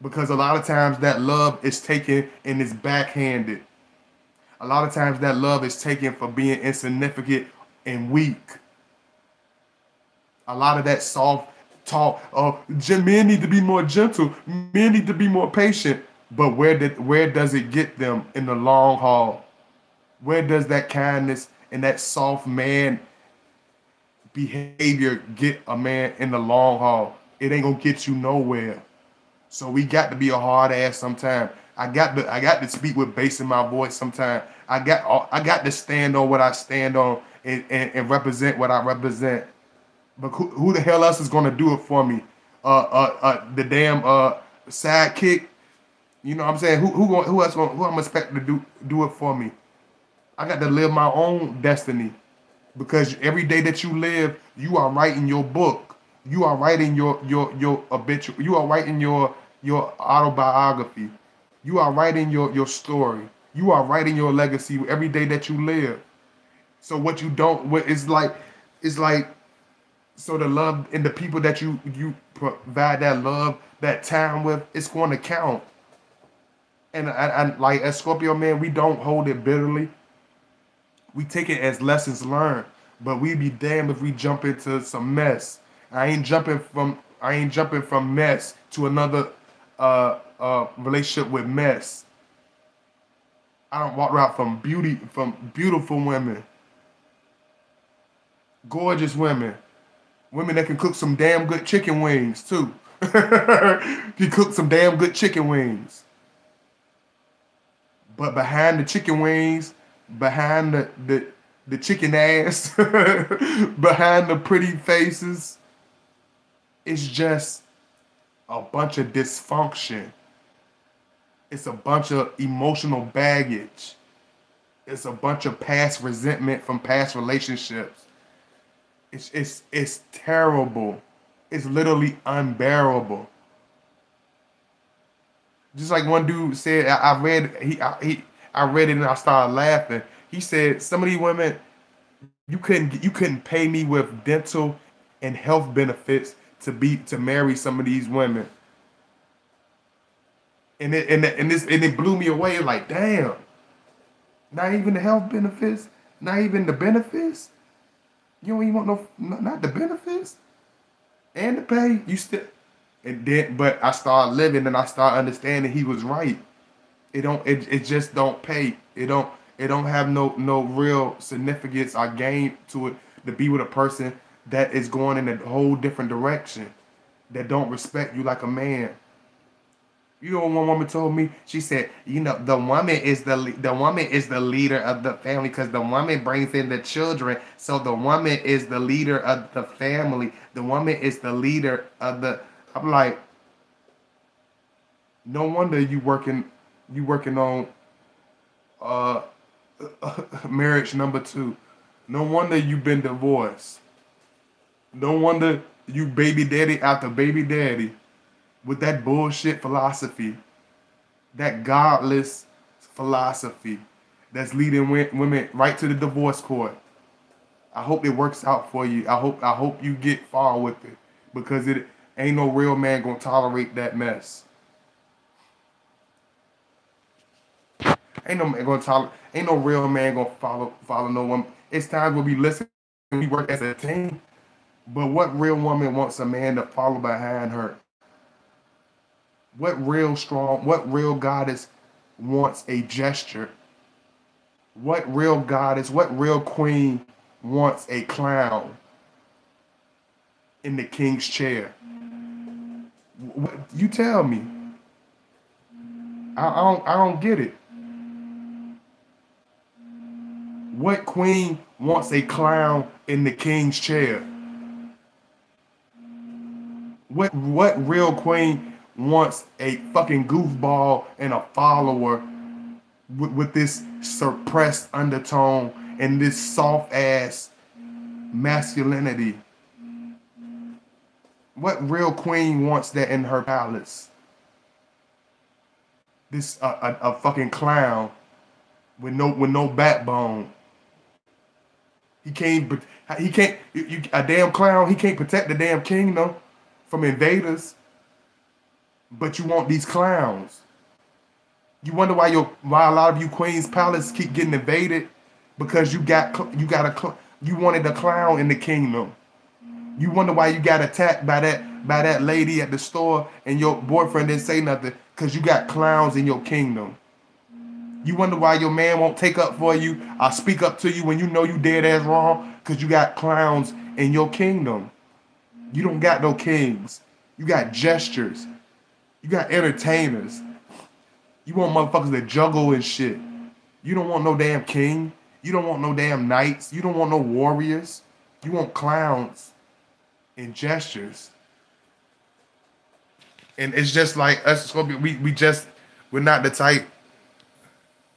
Because a lot of times that love is taken and is backhanded. A lot of times that love is taken for being insignificant and weak. A lot of that soft talk, oh, men need to be more gentle, men need to be more patient. But where did where does it get them in the long haul? Where does that kindness and that soft man behavior get a man in the long haul? It ain't gonna get you nowhere. So we got to be a hard ass sometime. I got to I got to speak with bass in my voice sometimes. I got I got to stand on what I stand on and, and, and represent what I represent. But who, who the hell else is gonna do it for me? Uh, uh, uh the damn uh sidekick. You know what I'm saying? Who who who else gonna, who I'm expecting to do do it for me? I got to live my own destiny because every day that you live, you are writing your book. You are writing your your your obituary. You are writing your your autobiography. You are writing your your story. You are writing your legacy every day that you live. So what you don't what is like is like so the love and the people that you you provide that love that time with it's going to count. And I like as Scorpio man, we don't hold it bitterly. We take it as lessons learned. But we be damned if we jump into some mess. I ain't jumping from I ain't jumping from mess to another uh uh relationship with mess. I don't walk around from beauty from beautiful women. Gorgeous women. Women that can cook some damn good chicken wings too. (laughs) can cook some damn good chicken wings. But behind the chicken wings, behind the, the the chicken ass (laughs) behind the pretty faces it's just a bunch of dysfunction it's a bunch of emotional baggage. It's a bunch of past resentment from past relationships. It's it's it's terrible. It's literally unbearable. Just like one dude said i, I read he I, he I read it and I started laughing. He said some of these women you couldn't you couldn't pay me with dental and health benefits to be to marry some of these women. And it and, and this and it blew me away. Like, damn. Not even the health benefits, not even the benefits. You don't even want no not the benefits and the pay. You still and then but I started living and I started understanding he was right. It don't it, it just don't pay. It don't it don't have no no real significance or gain to it to be with a person that is going in a whole different direction that don't respect you like a man. You know what one woman told me? She said, "You know, the woman is the the woman is the leader of the family because the woman brings in the children. So the woman is the leader of the family. The woman is the leader of the." I'm like, no wonder you working you working on uh (laughs) marriage number two. No wonder you've been divorced. No wonder you baby daddy after baby daddy with that bullshit philosophy, that godless philosophy that's leading women right to the divorce court. I hope it works out for you. I hope I hope you get far with it because it ain't no real man gonna tolerate that mess. Ain't no man gonna tolerate. Ain't no real man gonna follow follow no one. It's times when we listen we work as a team. But what real woman wants a man to follow behind her? What real strong, what real goddess wants a gesture? What real goddess, what real queen wants a clown in the king's chair? What, you tell me. I, I don't I don't get it. What queen wants a clown in the king's chair? What what real queen wants a fucking goofball and a follower with, with this suppressed undertone and this soft ass masculinity? What real queen wants that in her palace? This uh, a, a fucking clown with no with no backbone he can't. He can't. You, a damn clown. He can't protect the damn kingdom from invaders. But you want these clowns. You wonder why your why a lot of you Queen's Palace keep getting invaded because you got you got a you wanted a clown in the kingdom. You wonder why you got attacked by that by that lady at the store and your boyfriend didn't say nothing because you got clowns in your kingdom. You wonder why your man won't take up for you I speak up to you when you know you dead ass wrong because you got clowns in your kingdom. You don't got no kings. You got gestures. You got entertainers. You want motherfuckers that juggle and shit. You don't want no damn king. You don't want no damn knights. You don't want no warriors. You want clowns and gestures. And it's just like us Scorpio, we we just we're not the type.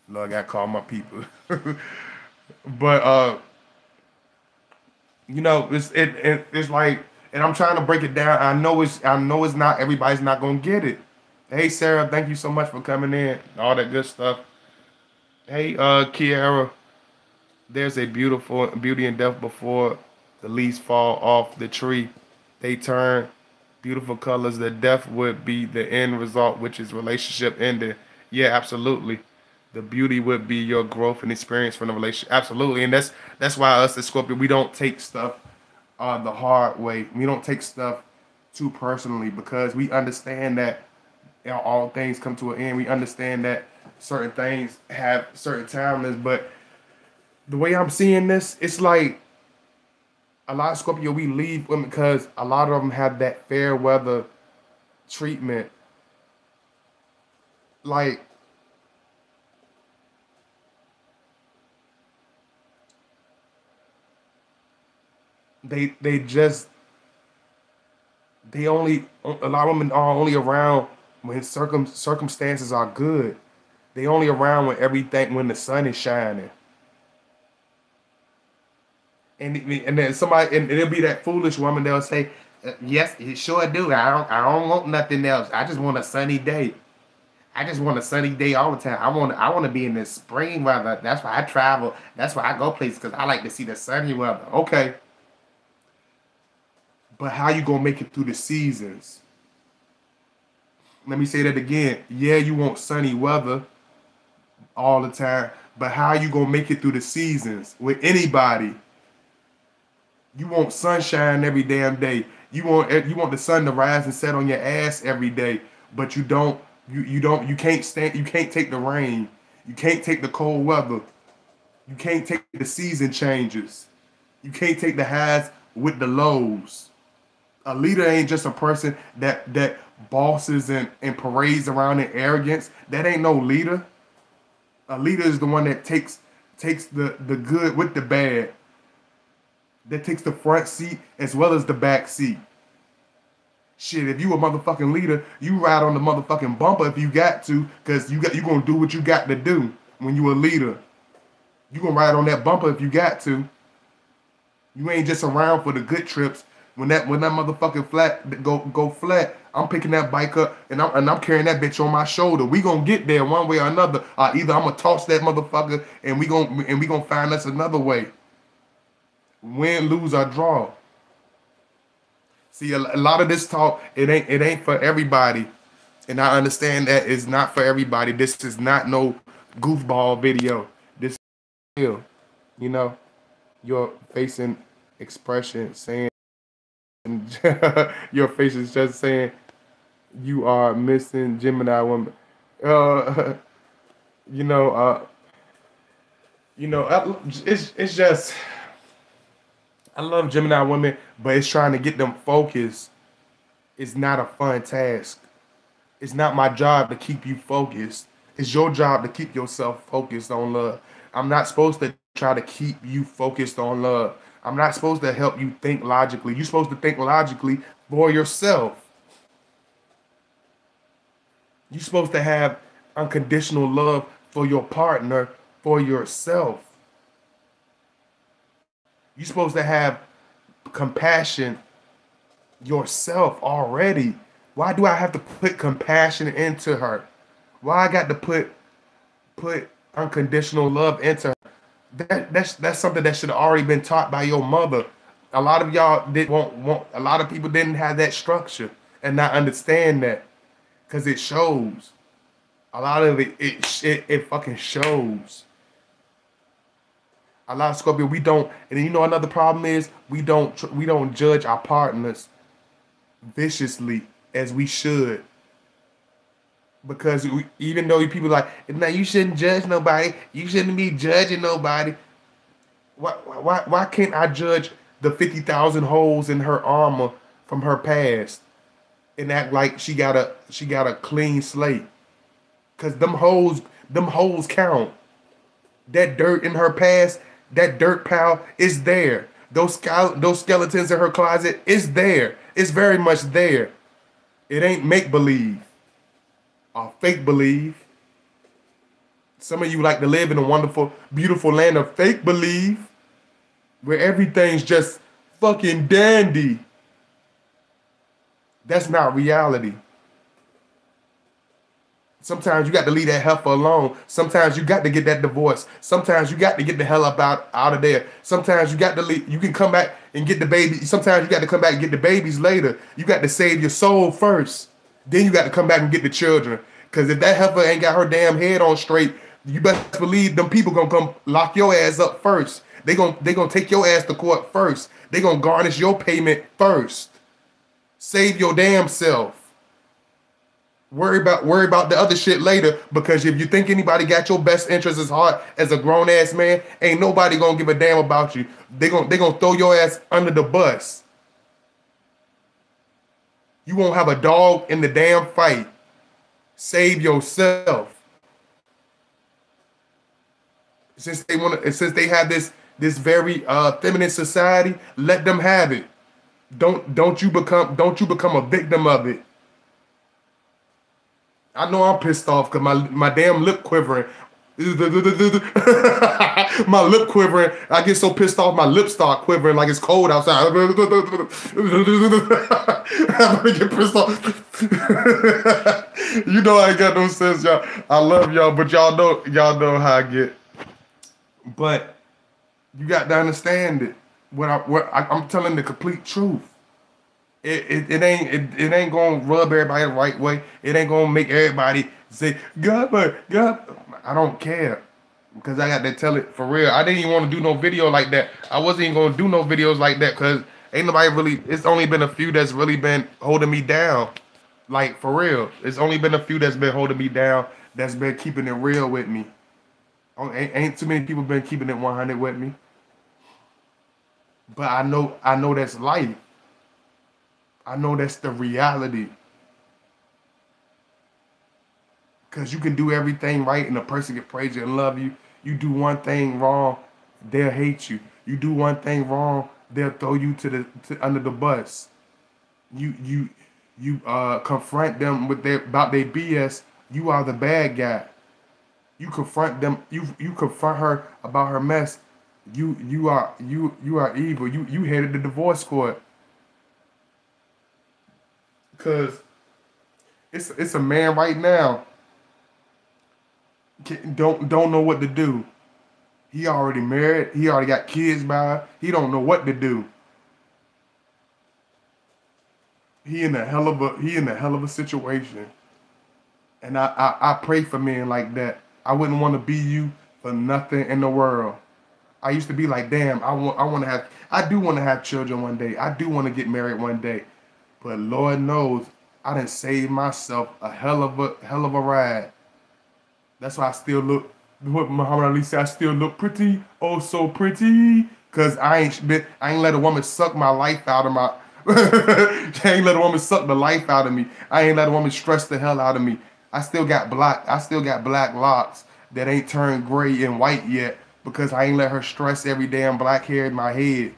Lord, I gotta call my people. (laughs) but uh you know, it's it, it it's like and I'm trying to break it down. I know it's I know it's not everybody's not gonna get it. Hey Sarah, thank you so much for coming in. All that good stuff. Hey uh Kiara, there's a beautiful beauty and death before the leaves fall off the tree. They turn beautiful colors. The death would be the end result, which is relationship ending. Yeah, absolutely. The beauty would be your growth and experience from the relationship. Absolutely. And that's that's why us as Scorpio, we don't take stuff uh, the hard way. We don't take stuff too personally because we understand that you know, all things come to an end. We understand that certain things have certain timeless, but the way I'm seeing this, it's like a lot of Scorpio we leave women because a lot of them have that fair weather treatment. Like they they just they only a lot of women are only around when circum circumstances are good. They only around when everything when the sun is shining. And and then somebody and it'll be that foolish woman they'll say, uh, "Yes, it sure do. I don't I don't want nothing else. I just want a sunny day. I just want a sunny day all the time. I want I want to be in the spring weather. That's why I travel. That's why I go places because I like to see the sunny weather. Okay, but how you gonna make it through the seasons? Let me say that again. Yeah, you want sunny weather all the time, but how you gonna make it through the seasons with anybody? You want sunshine every damn day. You want you want the sun to rise and set on your ass every day, but you don't you you don't you can't stand you can't take the rain. You can't take the cold weather. You can't take the season changes. You can't take the highs with the lows a leader ain't just a person that that bosses and, and parades around in arrogance. That ain't no leader. A leader is the one that takes takes the, the good with the bad. That takes the front seat as well as the back seat. Shit, if you a motherfucking leader, you ride on the motherfucking bumper if you got to, cause you got you gonna do what you got to do when you a leader. You gonna ride on that bumper if you got to. You ain't just around for the good trips when that when that motherfucking flat go go flat, I'm picking that bike up and I'm and I'm carrying that bitch on my shoulder. We gonna get there one way or another. Uh, either I'm gonna toss that motherfucker and we gonna and we gonna find us another way. Win, lose, or draw. See, a, a lot of this talk, it ain't it ain't for everybody, and I understand that it's not for everybody. This is not no goofball video. This is real, you know, your facing expression saying (laughs) your face is just saying you are missing Gemini woman. Uh, (laughs) you know, uh, you know, it's it's just I love Gemini women, but it's trying to get them focused. It's not a fun task. It's not my job to keep you focused. It's your job to keep yourself focused on love. I'm not supposed to try to keep you focused on love. I'm not supposed to help you think logically. You're supposed to think logically for yourself. You're supposed to have unconditional love for your partner, for yourself. You're supposed to have compassion yourself already. Why do I have to put compassion into her? Why I got to put put unconditional love into her? That that's that's something that should have already been taught by your mother. A lot of y'all didn't want, want a lot of people didn't have that structure and not understand that because it shows. A lot of it, it it it fucking shows. A lot of Scorpio, we don't, and you know another problem is we don't we don't judge our partners viciously as we should because we, even though people like, now you shouldn't judge nobody, you shouldn't be judging nobody. Why, why, why can't I judge the fifty thousand holes in her armor from her past and act like she got a she got a clean slate? Cause them holes, them holes count. that dirt in her past, that dirt pile is there. Those those skeletons in her closet is there. It's very much there. It ain't make believe or fake believe. Some of you like to live in a wonderful, beautiful land of fake believe where everything's just fucking dandy. That's not reality. Sometimes you got to leave that heifer alone. Sometimes you got to get that divorce. Sometimes you got to get the hell up out, out of there. Sometimes you got to leave. You can come back and get the baby. Sometimes you got to come back and get the babies later. You got to save your soul first. Then you got to come back and get the children. Because if that heifer ain't got her damn head on straight, you best believe them people gonna come lock your ass up first. They gonna they gonna take your ass to court first. They gonna garnish your payment first. Save your damn self. Worry about worry about the other shit later because if you think anybody got your best interest as heart as a grown ass man, ain't nobody gonna give a damn about you. They gonna they gonna throw your ass under the bus. You won't have a dog in the damn fight. Save yourself. Since they want to, since they have this this very uh, feminine society, let them have it. Don't don't you become don't you become a victim of it. I know I'm pissed off because my my damn lip quivering. (laughs) my lip quivering. I get so pissed off, my lips start quivering like it's cold outside. (laughs) I'm gonna get pissed off. (laughs) you know I ain't got no sense, y'all. I love y'all, but y'all know y'all know how I get. But you got to understand it. What I what I, am telling the complete truth. It, it, it ain't it, it ain't gonna rub everybody the right way. It ain't gonna make everybody say, God, but God, I don't care. Because I got to tell it for real. I didn't even want to do no video like that. I wasn't even gonna do no videos like that because ain't nobody really it's only been a few that's really been holding me down. Like for real. It's only been a few that's been holding me down, that's been keeping it real with me. Oh, ain't, ain't too many people been keeping it 100 with me. But I know I know that's life. I know that's the reality. Because you can do everything right and a person can praise you and love you. You do one thing wrong, they'll hate you. You do one thing wrong, they'll throw you to the to, under the bus. You you you uh confront them with their about their BS. You are the bad guy. You confront them. You you confront her about her mess. You you are you you are evil. You you headed the divorce court. Cause it's it's a man right now. Don't don't know what to do. He already married. He already got kids by. He don't know what to do. He in a hell of a he in a hell of a situation. And I I, I pray for men like that. I wouldn't want to be you for nothing in the world. I used to be like, damn, I want I want to have I do want to have children one day. I do want to get married one day. But Lord knows I didn't save myself a hell of a hell of a ride. That's why I still look what Muhammad Ali said, I still look pretty, oh so pretty. Cause I ain't been I ain't let a woman suck my life out of my (laughs) I ain't let a woman suck the life out of me. I ain't let a woman stress the hell out of me. I still got black. I still got black locks that ain't turned gray and white yet because I ain't let her stress every damn black hair in my head.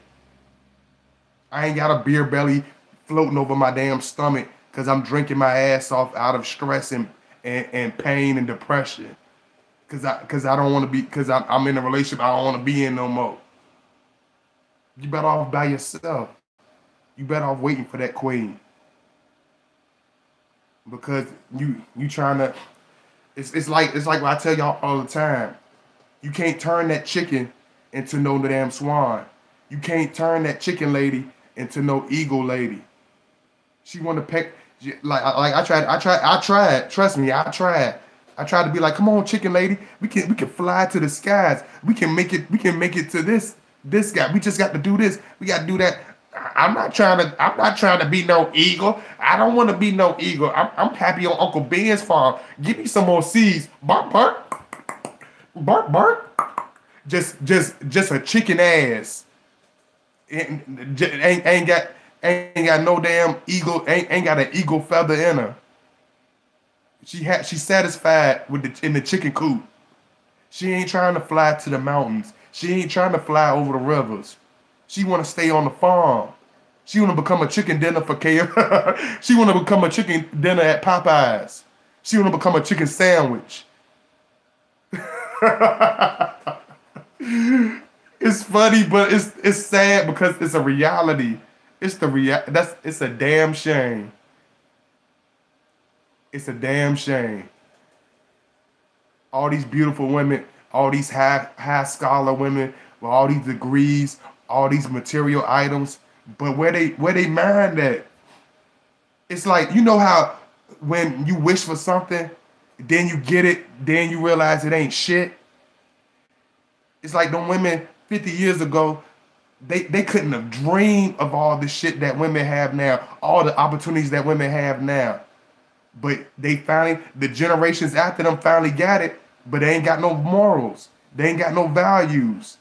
I ain't got a beer belly floating over my damn stomach because I'm drinking my ass off out of stress and, and, and pain and depression. Cause I cause I don't want to be cause I'm, I'm in a relationship I don't want to be in no more. You better off by yourself. You better off waiting for that queen because you you trying to. It's it's like it's like what I tell y'all all the time. You can't turn that chicken into no damn swan. You can't turn that chicken lady into no eagle lady. She want to peck like like I tried I tried I tried. Trust me, I tried. I tried to be like, come on, chicken lady, we can we can fly to the skies. We can make it. We can make it to this this guy. We just got to do this. We got to do that. I'm not trying to. I'm not trying to be no eagle. I don't want to be no eagle. I'm, I'm happy on Uncle Ben's farm. Give me some more seeds. Bark, bark, bark, bark. Just, just, just a chicken ass. and, ain't, ain't got, ain't got no damn eagle. Ain't, ain't got an eagle feather in her. She had, she's satisfied with the in the chicken coop. She ain't trying to fly to the mountains. She ain't trying to fly over the rivers. She want to stay on the farm. She want to become a chicken dinner for KF. (laughs) she want to become a chicken dinner at Popeyes. She want to become a chicken sandwich. (laughs) it's funny, but it's it's sad because it's a reality. It's the real. That's it's a damn shame. It's a damn shame. All these beautiful women, all these high high scholar women with all these degrees, all these material items, but where they where they mind at? It's like you know how when you wish for something, then you get it, then you realize it ain't shit. It's like them women 50 years ago, they, they couldn't have dreamed of all the shit that women have now, all the opportunities that women have now. But they finally, the generations after them finally got it, but they ain't got no morals. They ain't got no values.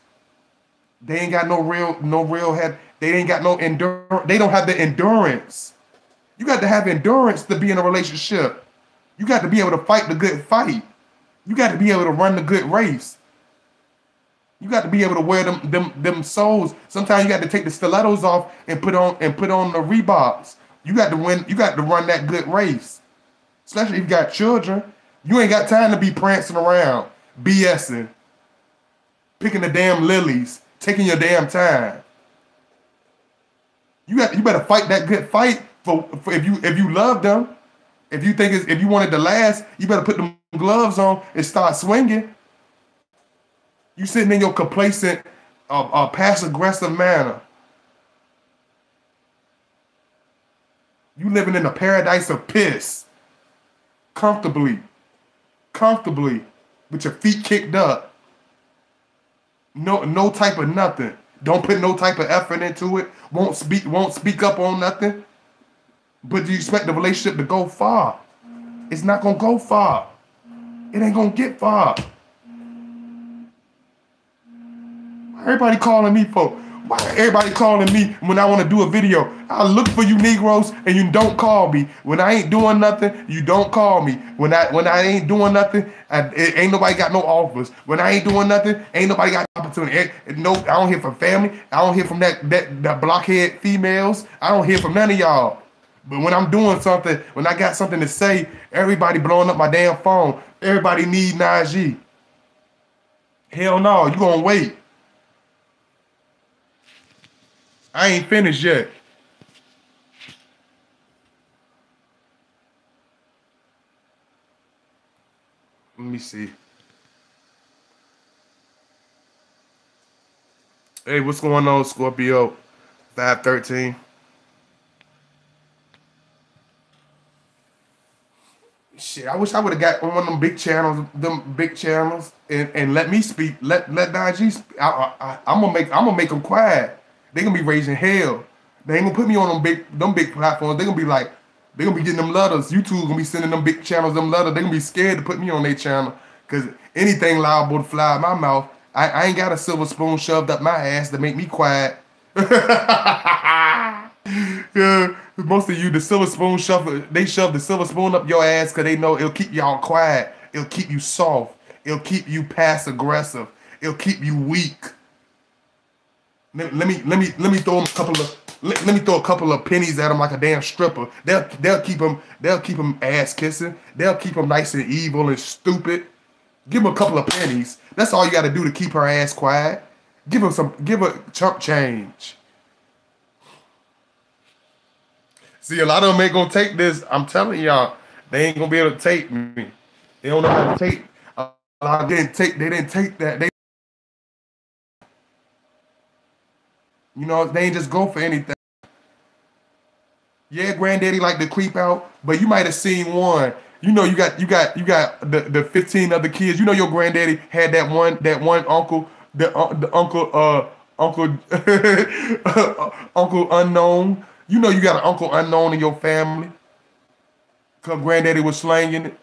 They ain't got no real, no real head. They ain't got no endurance. They don't have the endurance. You got to have endurance to be in a relationship. You got to be able to fight the good fight. You got to be able to run the good race. You got to be able to wear them them them soles. Sometimes you got to take the stilettos off and put on and put on the Reeboks. You got to win. You got to run that good race. Especially if you got children. You ain't got time to be prancing around, BSing, picking the damn lilies, taking your damn time. You got you better fight that good fight for, for if you if you love them. If you think it's, if you want it to last, you better put them gloves on and start swinging. You sitting in your complacent, uh, uh, passive aggressive manner. You living in a paradise of piss, comfortably, comfortably, with your feet kicked up. No, no type of nothing. Don't put no type of effort into it. Won't speak, won't speak up on nothing. But do you expect the relationship to go far? It's not gonna go far. It ain't gonna get far. Everybody calling me for why everybody calling me when I want to do a video? I look for you Negroes and you don't call me. When I ain't doing nothing, you don't call me. When I when I ain't doing nothing, I, ain't nobody got no offers. When I ain't doing nothing, ain't nobody got opportunity. Eh, no, I don't hear from family. I don't hear from that that, that blockhead females. I don't hear from none of y'all. But when I'm doing something, when I got something to say, everybody blowing up my damn phone. Everybody need Najee. Hell no, you gonna wait. I ain't finished yet. Let me see. Hey, what's going on, Scorpio? 513. Shit, I wish I would have got on one of them big channels, them big channels, and, and let me speak. Let let Najee speak. I, I, I'm gonna make I'm gonna make them quiet. They gonna be raising hell. They ain't gonna put me on them big them big platforms. They gonna be like, they gonna be getting them letters. YouTube gonna be sending them big channels them letters. They gonna be scared to put me on their channel because anything loud to fly out my mouth. I, I ain't got a silver spoon shoved up my ass to make me quiet. (laughs) yeah, most of you, the silver spoon shove they shove the silver spoon up your ass because they know it'll keep y'all quiet. It'll keep you soft. It'll keep you passive aggressive. It'll keep you weak. Let, me let me let me throw a couple of let, let, me throw a couple of pennies at them like a damn stripper. They'll they'll keep them they'll keep them ass kissing. They'll keep them nice and evil and stupid. Give them a couple of pennies. That's all you got to do to keep her ass quiet. Give her some give her chump change. See, a lot of them ain't gonna take this. I'm telling y'all, they ain't gonna be able to take me. They don't know how to take. They didn't take. They didn't take that. They, you know, they ain't just go for anything. Yeah, granddaddy like to creep out, but you might have seen one. You know, you got you got you got the, the 15 other kids. You know, your granddaddy had that one that one uncle, the uh, the uncle uh uncle (laughs) uncle unknown you know you got an uncle unknown in your family. Cause granddaddy was slanging it.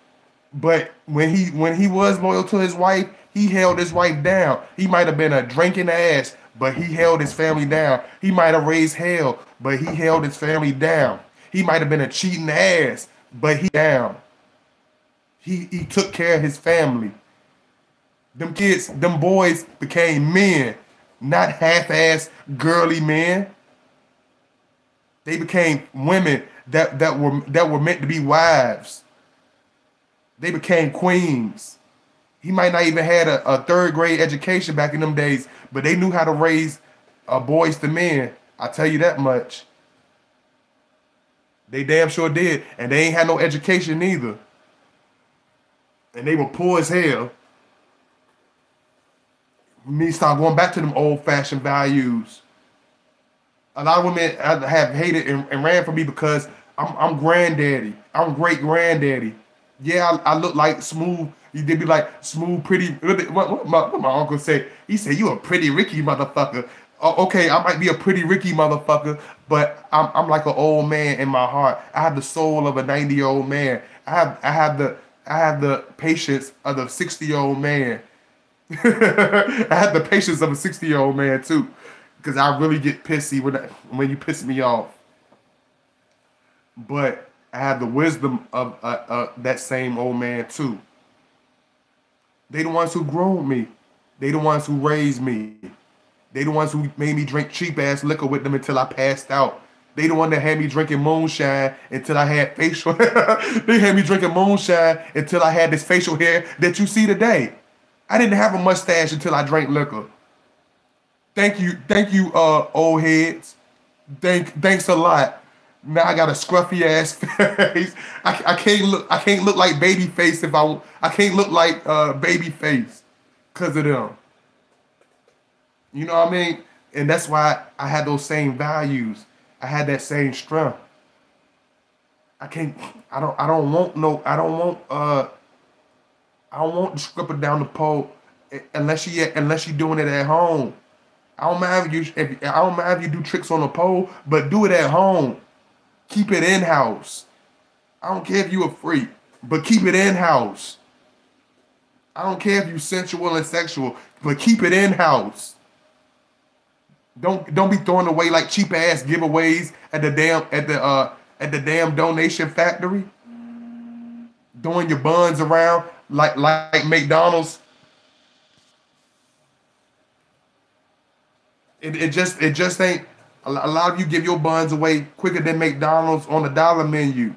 But when he when he was loyal to his wife, he held his wife down. He might have been a drinking ass, but he held his family down. He might have raised hell, but he held his family down. He might have been a cheating ass, but he down. He he took care of his family. Them kids, them boys became men, not half-ass girly men. They became women that, that were that were meant to be wives. They became queens. He might not even had a, a third grade education back in them days, but they knew how to raise uh, boys to men. I tell you that much. They damn sure did, and they ain't had no education either. And they were poor as hell. Me start going back to them old fashioned values. A lot of women have hated and, and ran for me because I'm, I'm granddaddy. I'm great granddaddy. Yeah, I, I look like smooth. They be like smooth, pretty. What, what, my, what my uncle said? He said you a pretty Ricky motherfucker oh, okay, I might be a pretty Ricky motherfucker, but I'm, I'm like an old man in my heart. I have the soul of a 90 year old man. I have I have the I have the patience of a 60 year old man. (laughs) I have the patience of a 60 year old man too, because I really get pissy when I, when you piss me off. But I have the wisdom of uh, uh, that same old man too. They the ones who grown me. They the ones who raised me. They the ones who made me drink cheap ass liquor with them until I passed out. They the one that had me drinking moonshine until I had facial. Hair. (laughs) They had me drinking moonshine until I had this facial hair that you see today. I didn't have a mustache until I drank liquor. Thank you, thank you, uh, old heads. Thank, thanks a lot. Now I got a scruffy ass (laughs) face. I, I can't look. I can't look like baby face if I. I can't look like uh, baby face, cause of them. You know what I mean? And that's why I had those same values. I had that same strength. I can't I don't I don't want no I don't want uh I don't want the stripper down the pole unless she unless she doing it at home. I don't mind if you if I don't mind if you do tricks on the pole, but do it at home. Keep it in house. I don't care if you a freak, but keep it in house. I don't care if you sensual and sexual, but keep it in house. Don't don't be throwing away like cheap ass giveaways at the damn at the uh at the damn donation factory. Throwing your buns around like like McDonald's. It, it just it just ain't a lot of you give your buns away quicker than McDonald's on the dollar menu.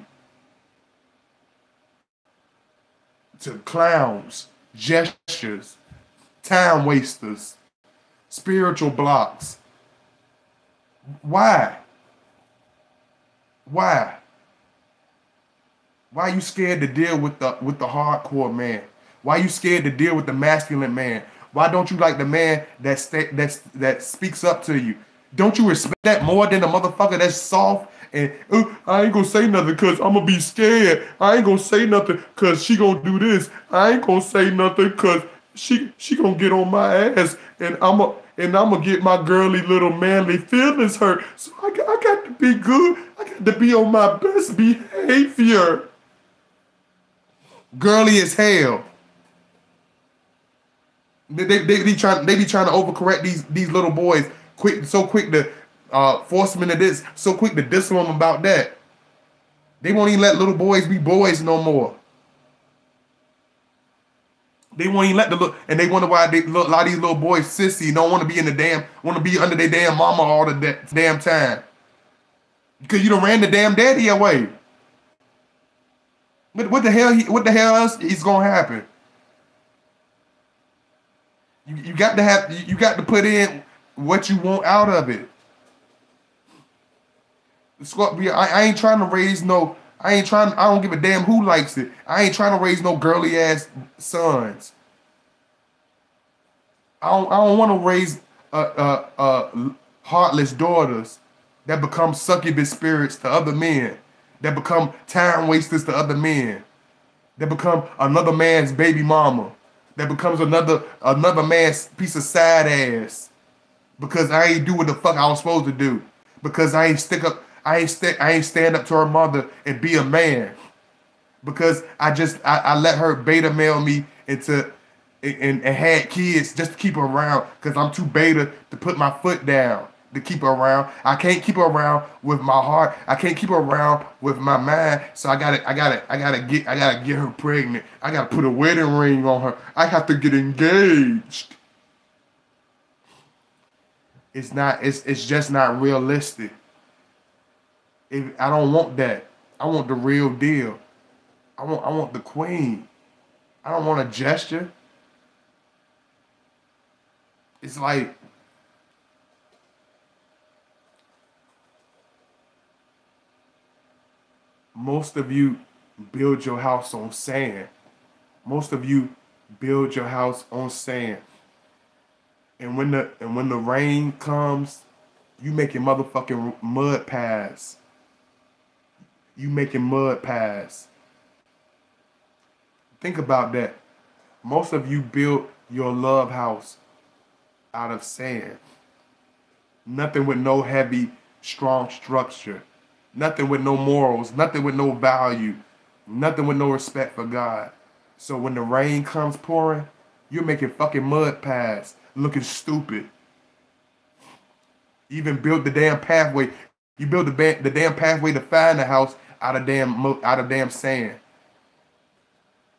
To clowns, gestures, time wasters, spiritual blocks. Why? Why? Why are you scared to deal with the with the hardcore man? Why are you scared to deal with the masculine man? Why don't you like the man that that that speaks up to you? Don't you respect that more than the motherfucker that's soft and I ain't gonna say nothing cause I'm gonna be scared. I ain't gonna say nothing cause she gonna do this. I ain't gonna say nothing cause she she gonna get on my ass and I'm a and I'm gonna get my girly little manly feelings hurt. So I, I got to be good. I got to be on my best behavior. Girly as hell. They, they, they be trying they be trying to overcorrect these these little boys quick so quick to uh, force them into this so quick to diss them about that. They won't even let little boys be boys no more. They won't even let the look, and they wonder why they, a lot of these little boys sissy don't want to be in the damn, want to be under their damn mama all the da- damn time. Because you don't ran the damn daddy away. But what the hell? He, what the hell else is gonna happen? You, you got to have, you got to put in what you want out of it. I, I ain't trying to raise no I ain't trying. I don't give a damn who likes it. I ain't trying to raise no girly ass sons. I don't. I don't want to raise uh, uh, uh, heartless daughters that become succubus spirits to other men, that become time wasters to other men, that become another man's baby mama, that becomes another another man's piece of sad ass, because I ain't do what the fuck I was supposed to do, because I ain't stick up I ain't st- I ain't stand up to her mother and be a man because I just I, I let her beta male me into and, and, had kids just to keep her around because I'm too beta to put my foot down to keep her around. I can't keep her around with my heart. I can't keep her around with my mind. So I gotta, I gotta, I gotta get, I gotta get her pregnant. I gotta put a wedding ring on her. I have to get engaged. It's not, it's it's just not realistic. If I don't want that. I want the real deal. I want I want the queen. I don't want a gesture. It's like most of you build your house on sand. Most of you build your house on sand. And when the and when the rain comes, you making motherfucking mud paths. You making mud paths. Think about that. Most of you built your love house out of sand. Nothing with no heavy, strong structure. Nothing with no morals. Nothing with no value. Nothing with no respect for God. So when the rain comes pouring, you're making fucking mud paths looking stupid. Even built the damn pathway. You built the, the damn pathway to find the house out of damn out of damn sand.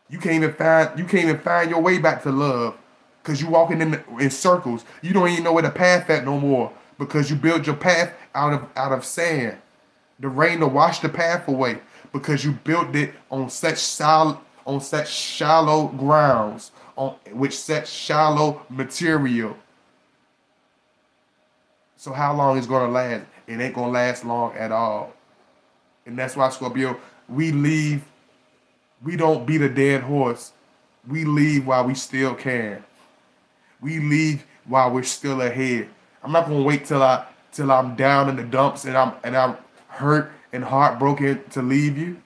You can't even find you can't even find your way back to love because you walking in in circles. You don't even know where the path at no more because you built your path out of out of sand. The rain to wash the path away because you built it on such solid on such shallow grounds on which sets shallow material. So how long is gonna last? It ain't gonna last long at all. And that's why Scorpio, we leave, we don't beat a dead horse. We leave while we still can. We leave while we're still ahead. I'm not gonna wait till I till I'm down in the dumps and I'm and I'm hurt and heartbroken to leave you.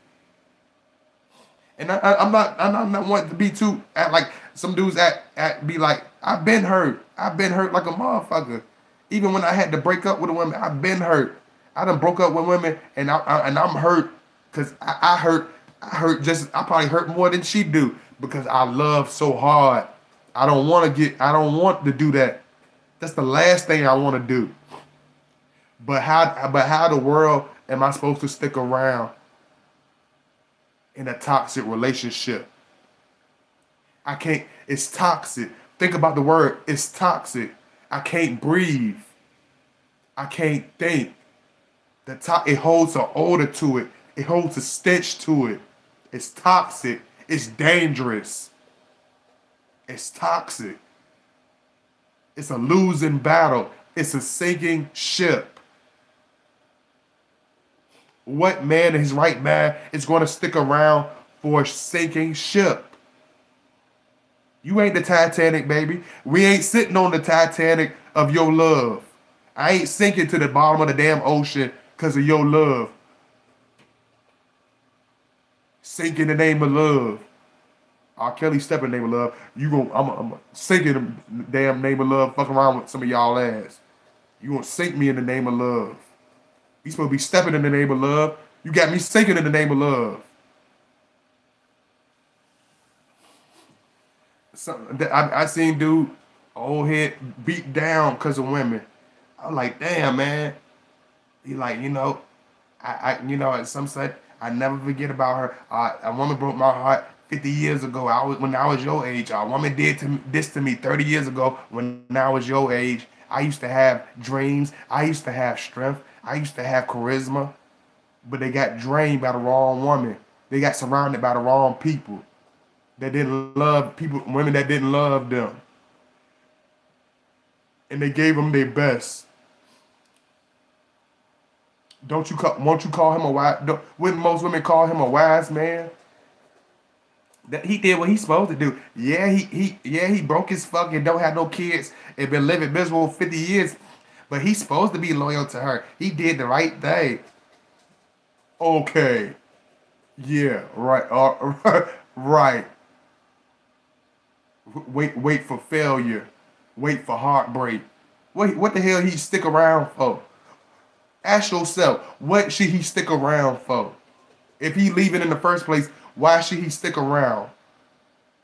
And I, am not I'm not wanting to be too like some dudes at at be like I've been hurt. I've been hurt like a motherfucker. Even when I had to break up with a woman, I've been hurt. I done broke up with women and I, I and I'm hurt because I, I hurt I hurt just I probably hurt more than she do because I love so hard. I don't want to get I don't want to do that. That's the last thing I want to do. But how but how the world am I supposed to stick around in a toxic relationship? I can't it's toxic. Think about the word. It's toxic. I can't breathe. I can't think. The top it holds an odor to it. It holds a stench to it. It's toxic. It's dangerous. It's toxic. It's a losing battle. It's a sinking ship. What man in his right mind is going to stick around for a sinking ship? You ain't the Titanic, baby. We ain't sitting on the Titanic of your love. I ain't sinking to the bottom of the damn ocean because of your love. Sink in the name of love. R. Kelly step in the name of love. You going I'm I'm sink in the damn name of love. Fuck around with some of y'all ass. You gonna sink me in the name of love. You supposed to be stepping in the name of love. You got me sinking in the name of love. That I, I seen dude old head beat down because of women. I'm like, damn man. He like, you know, I, I you know, at some said I never forget about her. Uh, a woman broke my heart 50 years ago. I was when I was your age. A woman did to, this to me 30 years ago when I was your age. I used to have dreams. I used to have strength. I used to have charisma, but they got drained by the wrong woman. They got surrounded by the wrong people that didn't love people, women that didn't love them, and they gave them their best. Don't you call, won't you call him a wise? Wouldn't most women call him a wise man? That he did what he's supposed to do. Yeah, he he yeah he broke his fucking don't have no kids and been living miserable fifty years, but he's supposed to be loyal to her. He did the right thing. Okay. Yeah. Right. Uh, (laughs) right. Wait. Wait for failure. Wait for heartbreak. Wait. What the hell he stick around for? Ask yourself, what should he stick around for? If he leaving in the first place, why should he stick around?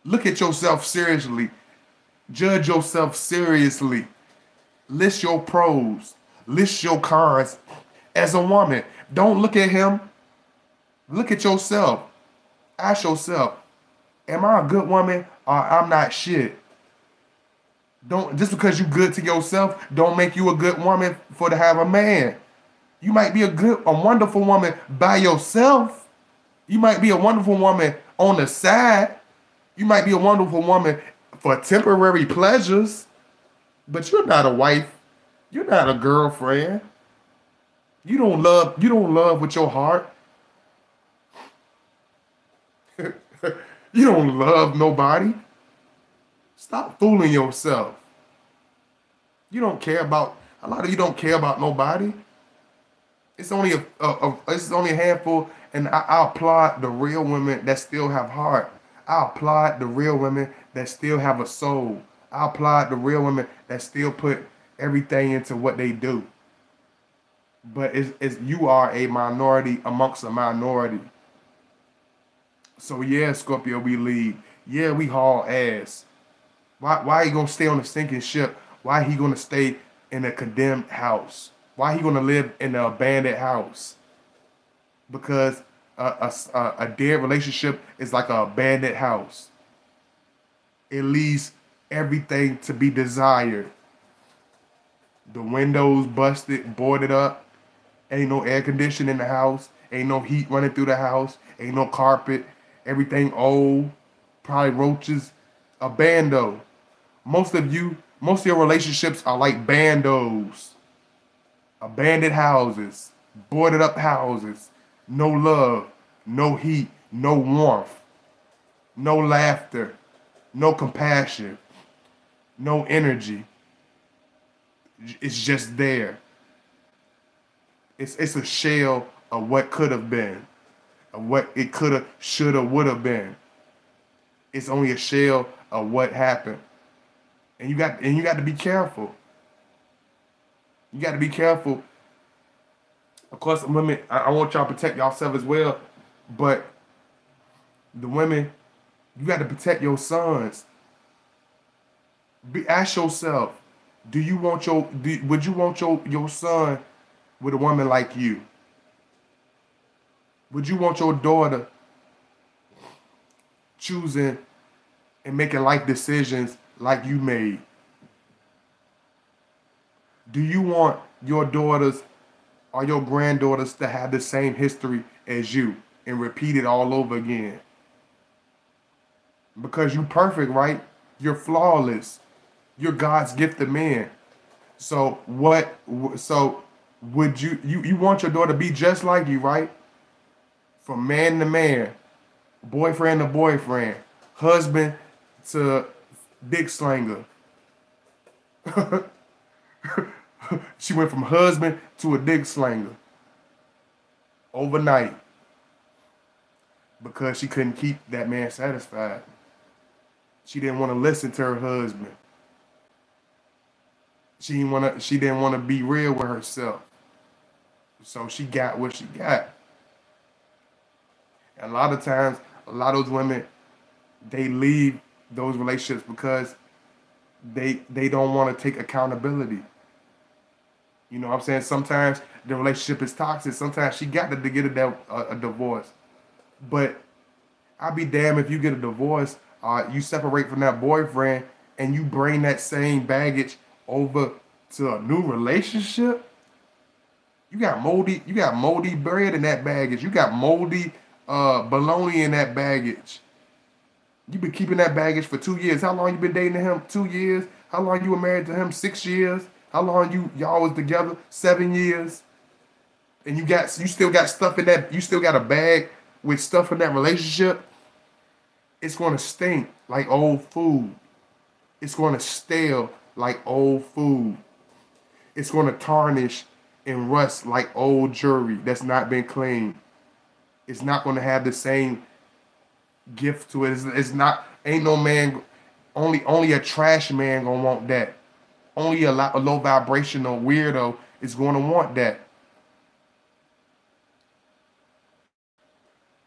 Look at yourself seriously. Judge yourself seriously. List your pros. list your cons as a woman. Don't look at him. Look at yourself. Ask yourself, am I a good woman or I'm not shit? Don't just because you good to yourself, don't make you a good woman for to have a man. You might be a good, a wonderful woman by yourself. You might be a wonderful woman on the side. You might be a wonderful woman for temporary pleasures, but you're not a wife. You're not a girlfriend. You don't love, you don't love with your heart. you don't love nobody. Stop fooling yourself. You don't care about a lot of you don't care about nobody. It's only a, a, a it's only a handful, and I, I applaud the real women that still have heart. I applaud the real women that still have a soul. I applaud the real women that still put everything into what they do. But it's, it's you are a minority amongst a minority. So yeah, Scorpio, we lead. Yeah, we haul ass. Why why he gonna stay on a sinking ship? Why he gonna stay in a condemned house? Why he gonna live in an abandoned house? Because a, a, a dead relationship is like an abandoned house. It leaves everything to be desired. The windows busted, boarded up. Ain't no air conditioning in the house. Ain't no heat running through the house. Ain't no carpet. Everything old. Probably roaches. A bando. Most of you, most of your relationships are like bandos abandoned houses, boarded up houses, no love, no heat, no warmth, no laughter, no compassion, no energy. It's just there. It's it's a shell of what could have been, of what it could have, should have, would have been. It's only a shell of what happened. And you got and you got to be careful. You got to be careful. Of course, women, I, I want y'all to protect yourself as well, but the women, you got to protect your sons. Be ask yourself, do you want your do, would you want your your son with a woman like you? Would you want your daughter choosing and making life decisions like you made? Do you want your daughters or your granddaughters to have the same history as you and repeat it all over again? Because you're perfect, right? You're flawless. You're God's gift gifted man. So what so would you you you want your daughter to be just like you, right? From man to man, boyfriend to boyfriend, husband to dick slinger. (laughs) she went from husband to a dick slinger overnight because she couldn't keep that man satisfied. She didn't want to listen to her husband. She didn't want to. She didn't want to be real with herself. So she got what she got. A lot of times, a lot of those women, they leave those relationships because they they don't want to take accountability. You know what I'm saying? Sometimes the relationship is toxic. Sometimes she got to get a, a, divorce. But I'll be damned if you get a divorce, uh, you separate from that boyfriend, and you bring that same baggage over to a new relationship. You got moldy, you got moldy bread in that baggage. You got moldy uh bologna in that baggage. You've been keeping that baggage for two years. How long you been dating him? Two years. How long you were married to him? Six years. How long you y'all was together? Seven years. And you got you still got stuff in that, you still got a bag with stuff in that relationship. It's gonna stink like old food. It's gonna stale like old food. It's gonna tarnish and rust like old jewelry that's not been cleaned. It's not gonna have the same gift to it. It's, it's not ain't no man only only a trash man gonna want that. Only a, a low vibrational weirdo is going to want that.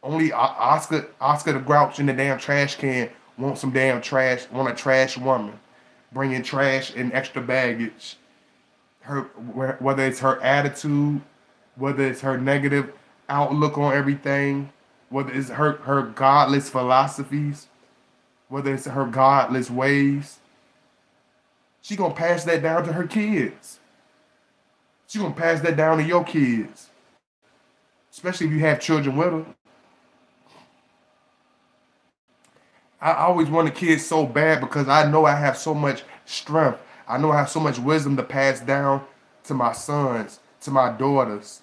Only Oscar Oscar the Grouch in the damn trash can want some damn trash, want a trash woman, bringing trash and extra baggage. her whether it's her attitude, whether it's her negative outlook on everything, whether it's her her godless philosophies, whether it's her godless ways. She gonna pass that down to her kids. She gonna pass that down to your kids, especially if you have children with her. I always want wanted kids so bad because I know I have so much strength. I know I have so much wisdom to pass down to my sons, to my daughters.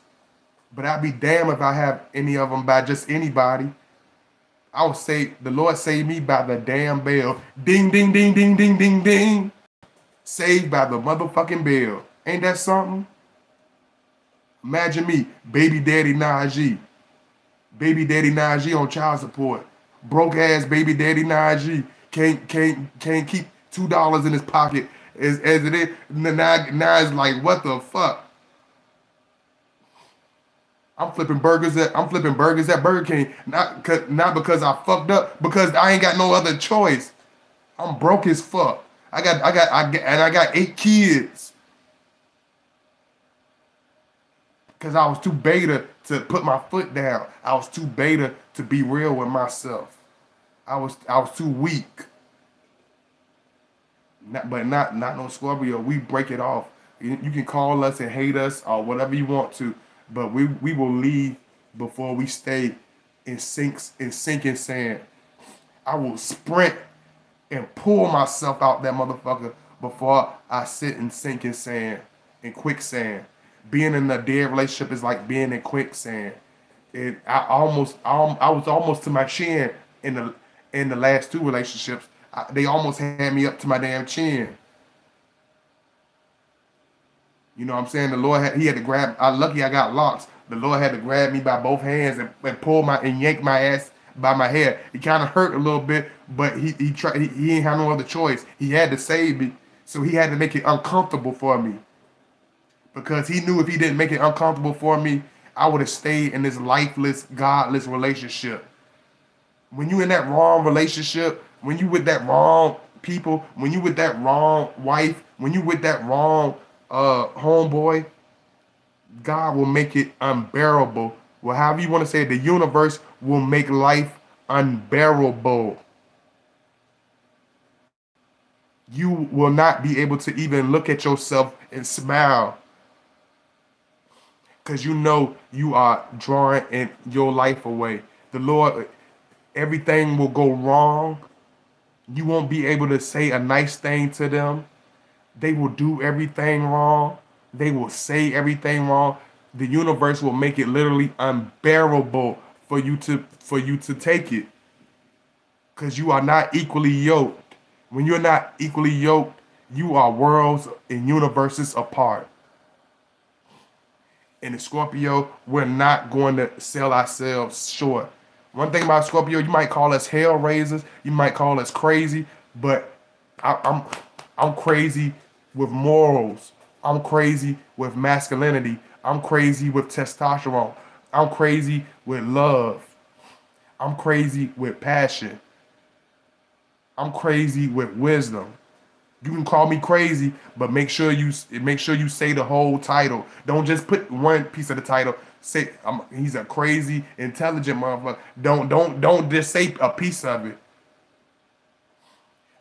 But I'd be damned if I have any of them by just anybody. I would say the Lord saved me by the damn bell. Ding, ding, ding, ding, ding, ding, ding. Saved by the motherfucking bell. Ain't that something? Imagine me, baby daddy Najee. Baby daddy Najee on child support broke ass baby daddy Najee can't can't can't keep two dollars in his pocket as, as it is. Now, now it's like what the fuck. I'm flipping burgers at I'm flipping burgers at Burger King. Not not because I fucked up, because I ain't got no other choice. I'm broke as fuck. I got I got I got, and I got eight kids. Cause I was too beta to put my foot down. I was too beta to be real with myself. I was I was too weak. Not, but not not no Scorpio. We break it off. You, you can call us and hate us or whatever you want to, but we we will leave before we stay in sinks in sinking sand. I will sprint and pull myself out that motherfucker before I sit in sinking sand in quicksand. Being in a dead relationship is like being in quicksand. It I almost I, I was almost to my chin in the in the last two relationships. I, they almost had me up to my damn chin. You know what I'm saying? The Lord had he had to grab I lucky I got locks. The Lord had to grab me by both hands and, and pull my and yank my ass by my hair. It kind of hurt a little bit, but he he tried he, he ain't had no other choice. He had to save me. So he had to make it uncomfortable for me. Because he knew if he didn't make it uncomfortable for me, I would have stayed in this lifeless, godless relationship. When you in that wrong relationship, when you with that wrong people, when you with that wrong wife, when you with that wrong uh homeboy, God will make it unbearable. Well, however you want to say it, the universe will make life unbearable. You will not be able to even look at yourself and smile because you know you are drawing in your life away. The Lord, everything will go wrong. You won't be able to say a nice thing to them. They will do everything wrong. They will say everything wrong. The universe will make it literally unbearable for you to for you to take it. Cuz you are not equally yoked. When you're not equally yoked, you are worlds and universes apart in the Scorpio, we're not going to sell ourselves short. One thing about Scorpio, you might call us hell raisers, you might call us crazy, but I, I'm I'm crazy with morals. I'm crazy with masculinity. I'm crazy with testosterone. I'm crazy with love. I'm crazy with passion. I'm crazy with wisdom. You can call me crazy, but make sure you make sure you say the whole title. Don't just put one piece of the title. Say I'm, he's a crazy, intelligent motherfucker. Don't don't don't just say a piece of it.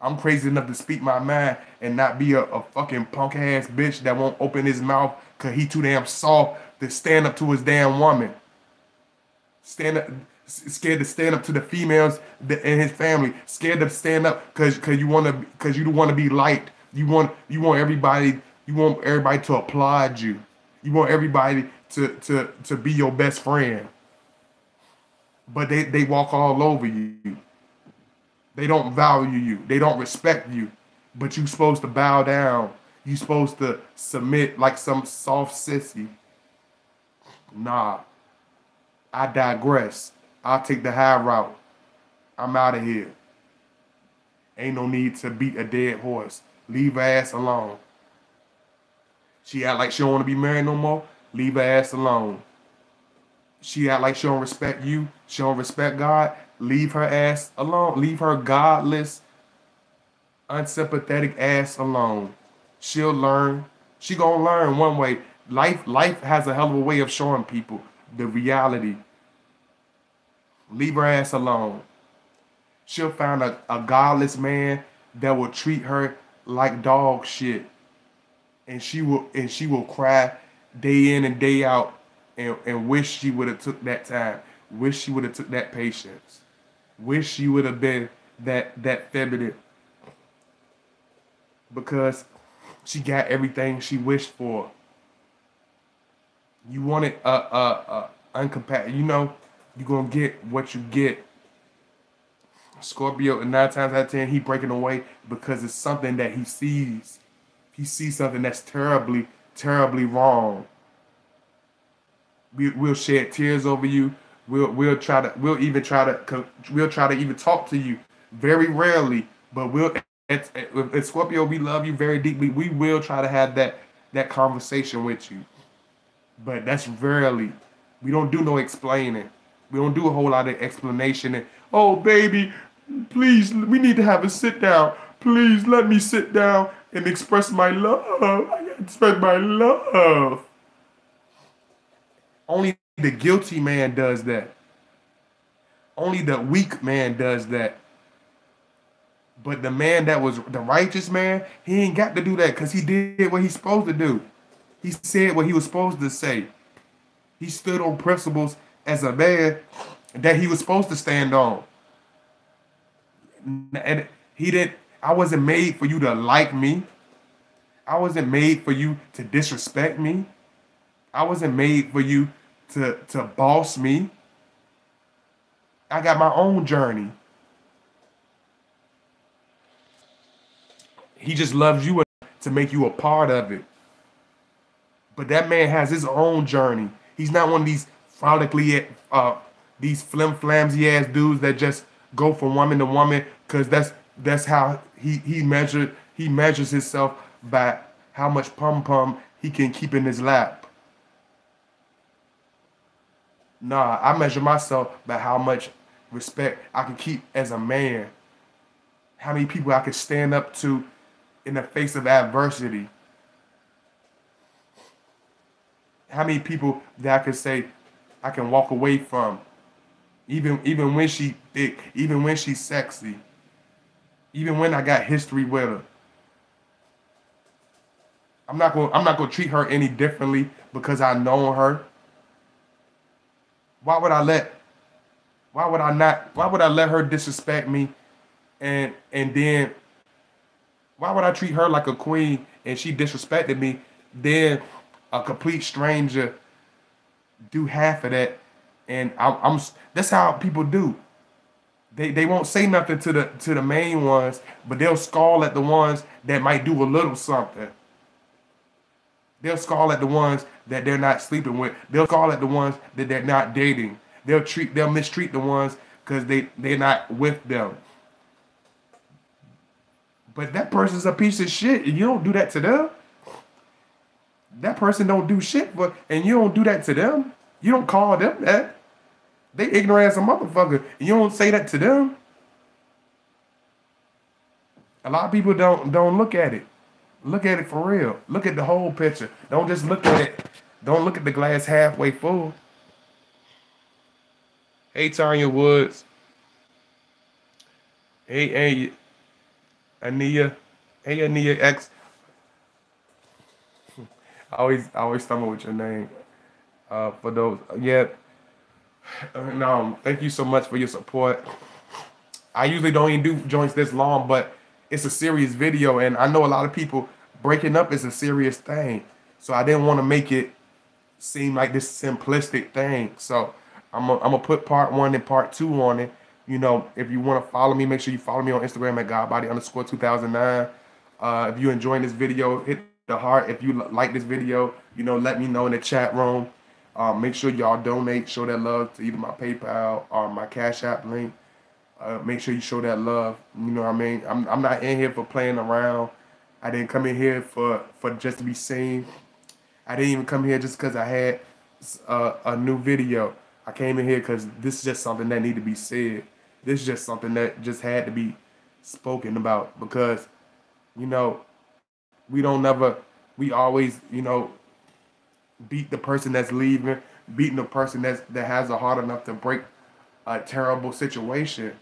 I'm crazy enough to speak my mind and not be a, a fucking punk ass bitch that won't open his mouth cause he too damn soft to stand up to his damn woman. Stand up scared to stand up to the females in his family, scared to stand up because because you want to because you want to be liked. You want you want everybody you want everybody to applaud you. You want everybody to to to be your best friend. But they they walk all over you. They don't value you. They don't respect you. But you supposed to bow down. You supposed to submit like some soft sissy. Nah. I digress. I'll take the high route. I'm out of here. Ain't no need to beat a dead horse. Leave her ass alone. She act like she don't want to be married no more. Leave her ass alone. She act like she don't respect you. She don't respect God. Leave her ass alone. Leave her godless, unsympathetic ass alone. She'll learn. She gonna learn one way. Life, life has a hell of a way of showing people the reality. Leave her ass alone. She'll find a, a godless man that will treat her like dog shit. And she will and she will cry day in and day out and, and wish she would have took that time. Wish she would have took that patience. Wish she would have been that that feminine. Because she got everything she wished for. You want it uh uh uh uncompatible. You know, you're gonna get what you get. Scorpio, and nine times out of ten, he breaking away because it's something that he sees. He sees something that's terribly, terribly wrong. We, we'll shed tears over you. We'll we'll try to we'll even try to we'll try to even talk to you very rarely, but we'll at, Scorpio we love you very deeply. We will try to have that that conversation with you, but that's rarely. We don't do no explaining. We don't do a whole lot of explanation. And oh baby, please, we need to have a sit down. Please let me sit down and express my love. I express my love. Only the guilty man does that. Only the weak man does that. But the man that was the righteous man, he ain't got to do that because he did what he's supposed to do. He said what he was supposed to say. He stood on principles as a man that he was supposed to stand on. And he didn't, I wasn't made for you to like me. I wasn't made for you to disrespect me. I wasn't made for you to, to boss me. I got my own journey. He just loves you to make you a part of it. But that man has his own journey. He's not one of these frolically, uh, these flim flamsy ass dudes that just go from woman to woman because that's that's how he he measured he measures himself by how much pum pum he can keep in his lap. Nah, I measure myself by how much respect I can keep as a man. How many people I can stand up to in the face of adversity. How many people that I can say I can walk away from. Even even when she thick, even when she's sexy. Even when I got history with her. I'm not gonna I'm not to treat her any differently because I know her. Why would I let why would I not why would I let her disrespect me? And and then why would I treat her like a queen and she disrespected me? Then a complete stranger do half of that. And I'm, I'm that's how people do. They they won't say nothing to the to the main ones but they'll scowl at the ones that might do a little something. They'll scowl at the ones that they're not sleeping with. They'll call it the ones that they're not dating. They'll treat they'll mistreat the ones because they they're not with them. But that person's a piece of shit, and you don't do that to them. That person don't do shit, but and you don't do that to them. You don't call them that. They ignorant as a motherfucker. And you don't say that to them. A lot of people don't don't look at it. Look at it for real. Look at the whole picture. Don't just look at it. Don't look at the glass halfway full. Hey, Tanya Woods. Hey, hey, Ania. Hey, Ania X. (laughs) I always, I always stumble with your name. Uh, for those, yeah. No, thank you so much for your support. I usually don't even do joints this long, but it's a serious video, and I know a lot of people breaking up is a serious thing. So I didn't want to make it seem like this simplistic thing. So I'm gonna put part one and part two on it. You know, if you want to follow me, make sure you follow me on Instagram at Godbody underscore 2009. Uh, if you're enjoying this video, hit the heart. If you like this video, you know, let me know in the chat room. Um, make sure y'all donate, show that love to either my PayPal or my Cash App link. Uh, make sure you show that love. You know what I mean? I'm, I'm not in here for playing around. I didn't come in here for, for just to be seen. I didn't even come here just because I had a, a new video. I came in here because this is just something that need to be said. This is just something that just had to be spoken about because, you know, we don't never we always, you know, beat the person that's leaving, beating the person that's that has a heart enough to break a terrible situation.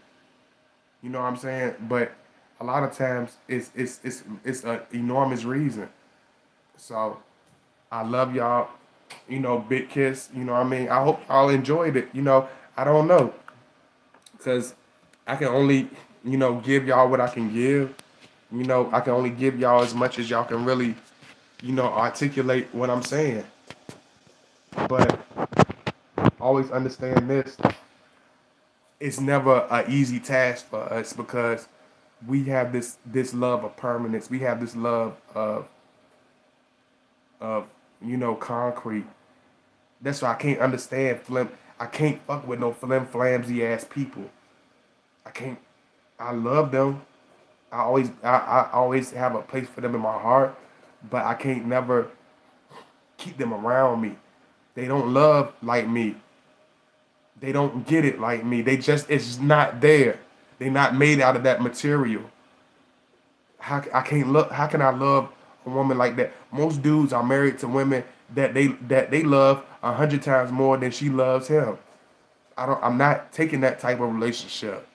You know what I'm saying? But a lot of times it's it's it's it's an enormous reason. So I love y'all. You know, big kiss. You know what I mean? I hope y'all enjoyed it. You know, I don't know. Cause I can only, you know, give y'all what I can give. You know, I can only give y'all as much as y'all can really, you know, articulate what I'm saying. But always understand this. It's never an easy task for us because we have this this love of permanence. We have this love of of you know concrete. That's why I can't understand flim. I can't fuck with no flim flamsy ass people. I can't. I love them. I always I, I always have a place for them in my heart, but I can't never keep them around me. They don't love like me. They don't get it like me. They just it's not there. They're not made out of that material. How I can't look. How can I love a woman like that? Most dudes are married to women that they that they love a hundred times more than she loves him. I don't. I'm not taking that type of relationship.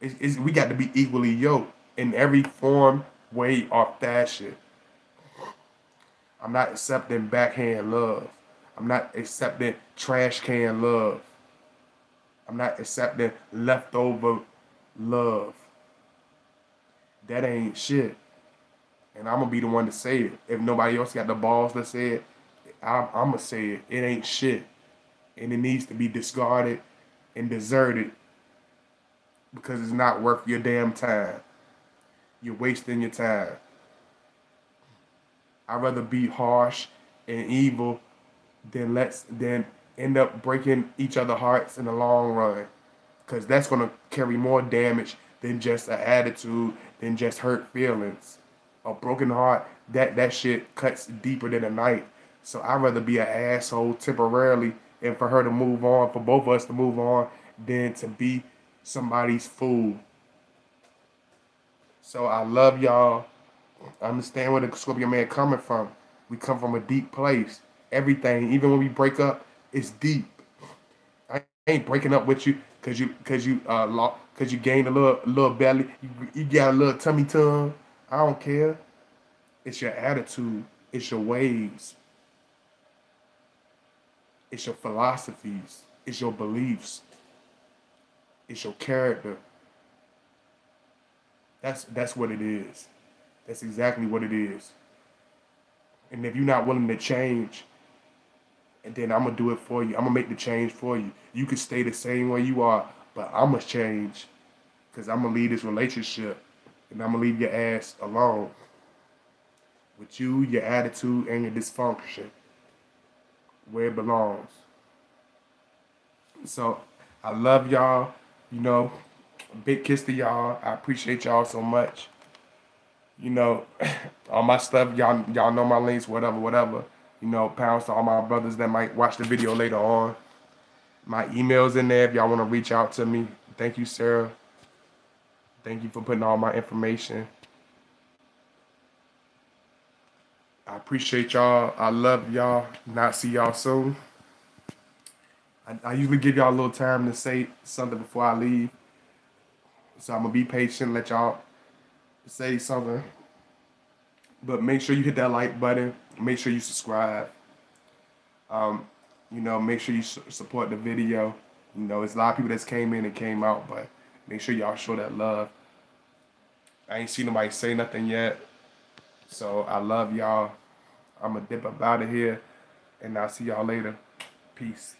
It's, it's, we got to be equally yoked in every form, way, or fashion. I'm not accepting backhand love. I'm not accepting trash can love. I'm not accepting leftover love. That ain't shit. And I'm gonna be the one to say it. If nobody else got the balls to say it, I'm, gonna say it. It ain't shit. And it needs to be discarded and deserted because it's not worth your damn time. You're wasting your time. I'd rather be harsh and evil than let's then end up breaking each other hearts in the long run. Cause that's gonna carry more damage than just an attitude, than just hurt feelings. A broken heart, that that shit cuts deeper than a knife. So I'd rather be an asshole temporarily and for her to move on, for both of us to move on, than to be somebody's fool. So I love y'all. I understand where the Scorpio man coming from. We come from a deep place. Everything, even when we break up, it's deep. I ain't breaking up with you because you because you uh because you gained a little little belly. You, you got a little tummy tongue. I don't care. It's your attitude. It's your ways. It's your philosophies. It's your beliefs. It's your character. That's that's what it is. That's exactly what it is. And if you're not willing to change, and then I'm gonna do it for you. I'm gonna make the change for you. You can stay the same way you are, but I'm gonna change, cause I'm gonna leave this relationship, and I'm gonna leave your ass alone. With you, your attitude, and your dysfunction, where it belongs. So, I love y'all. You know, big kiss to y'all. I appreciate y'all so much. You know, (clears throat) all my stuff, y'all y'all know my links, whatever, whatever. You know, pounds to all my brothers that might watch the video later on. My email's in there if y'all want to reach out to me. Thank you, Sarah. Thank you for putting all my information. I appreciate y'all. I love y'all. Not see y'all soon. I, I usually give y'all a little time to say something before I leave. So I'm gonna be patient, let y'all say something. But make sure you hit that like button. Make sure you subscribe. Um, you know, make sure you support the video. You know, it's a lot of people that's came in and came out, but make sure y'all show that love. I ain't seen nobody say nothing yet. So I love y'all. I'm going to dip up out of here, and I'll see y'all later. Peace.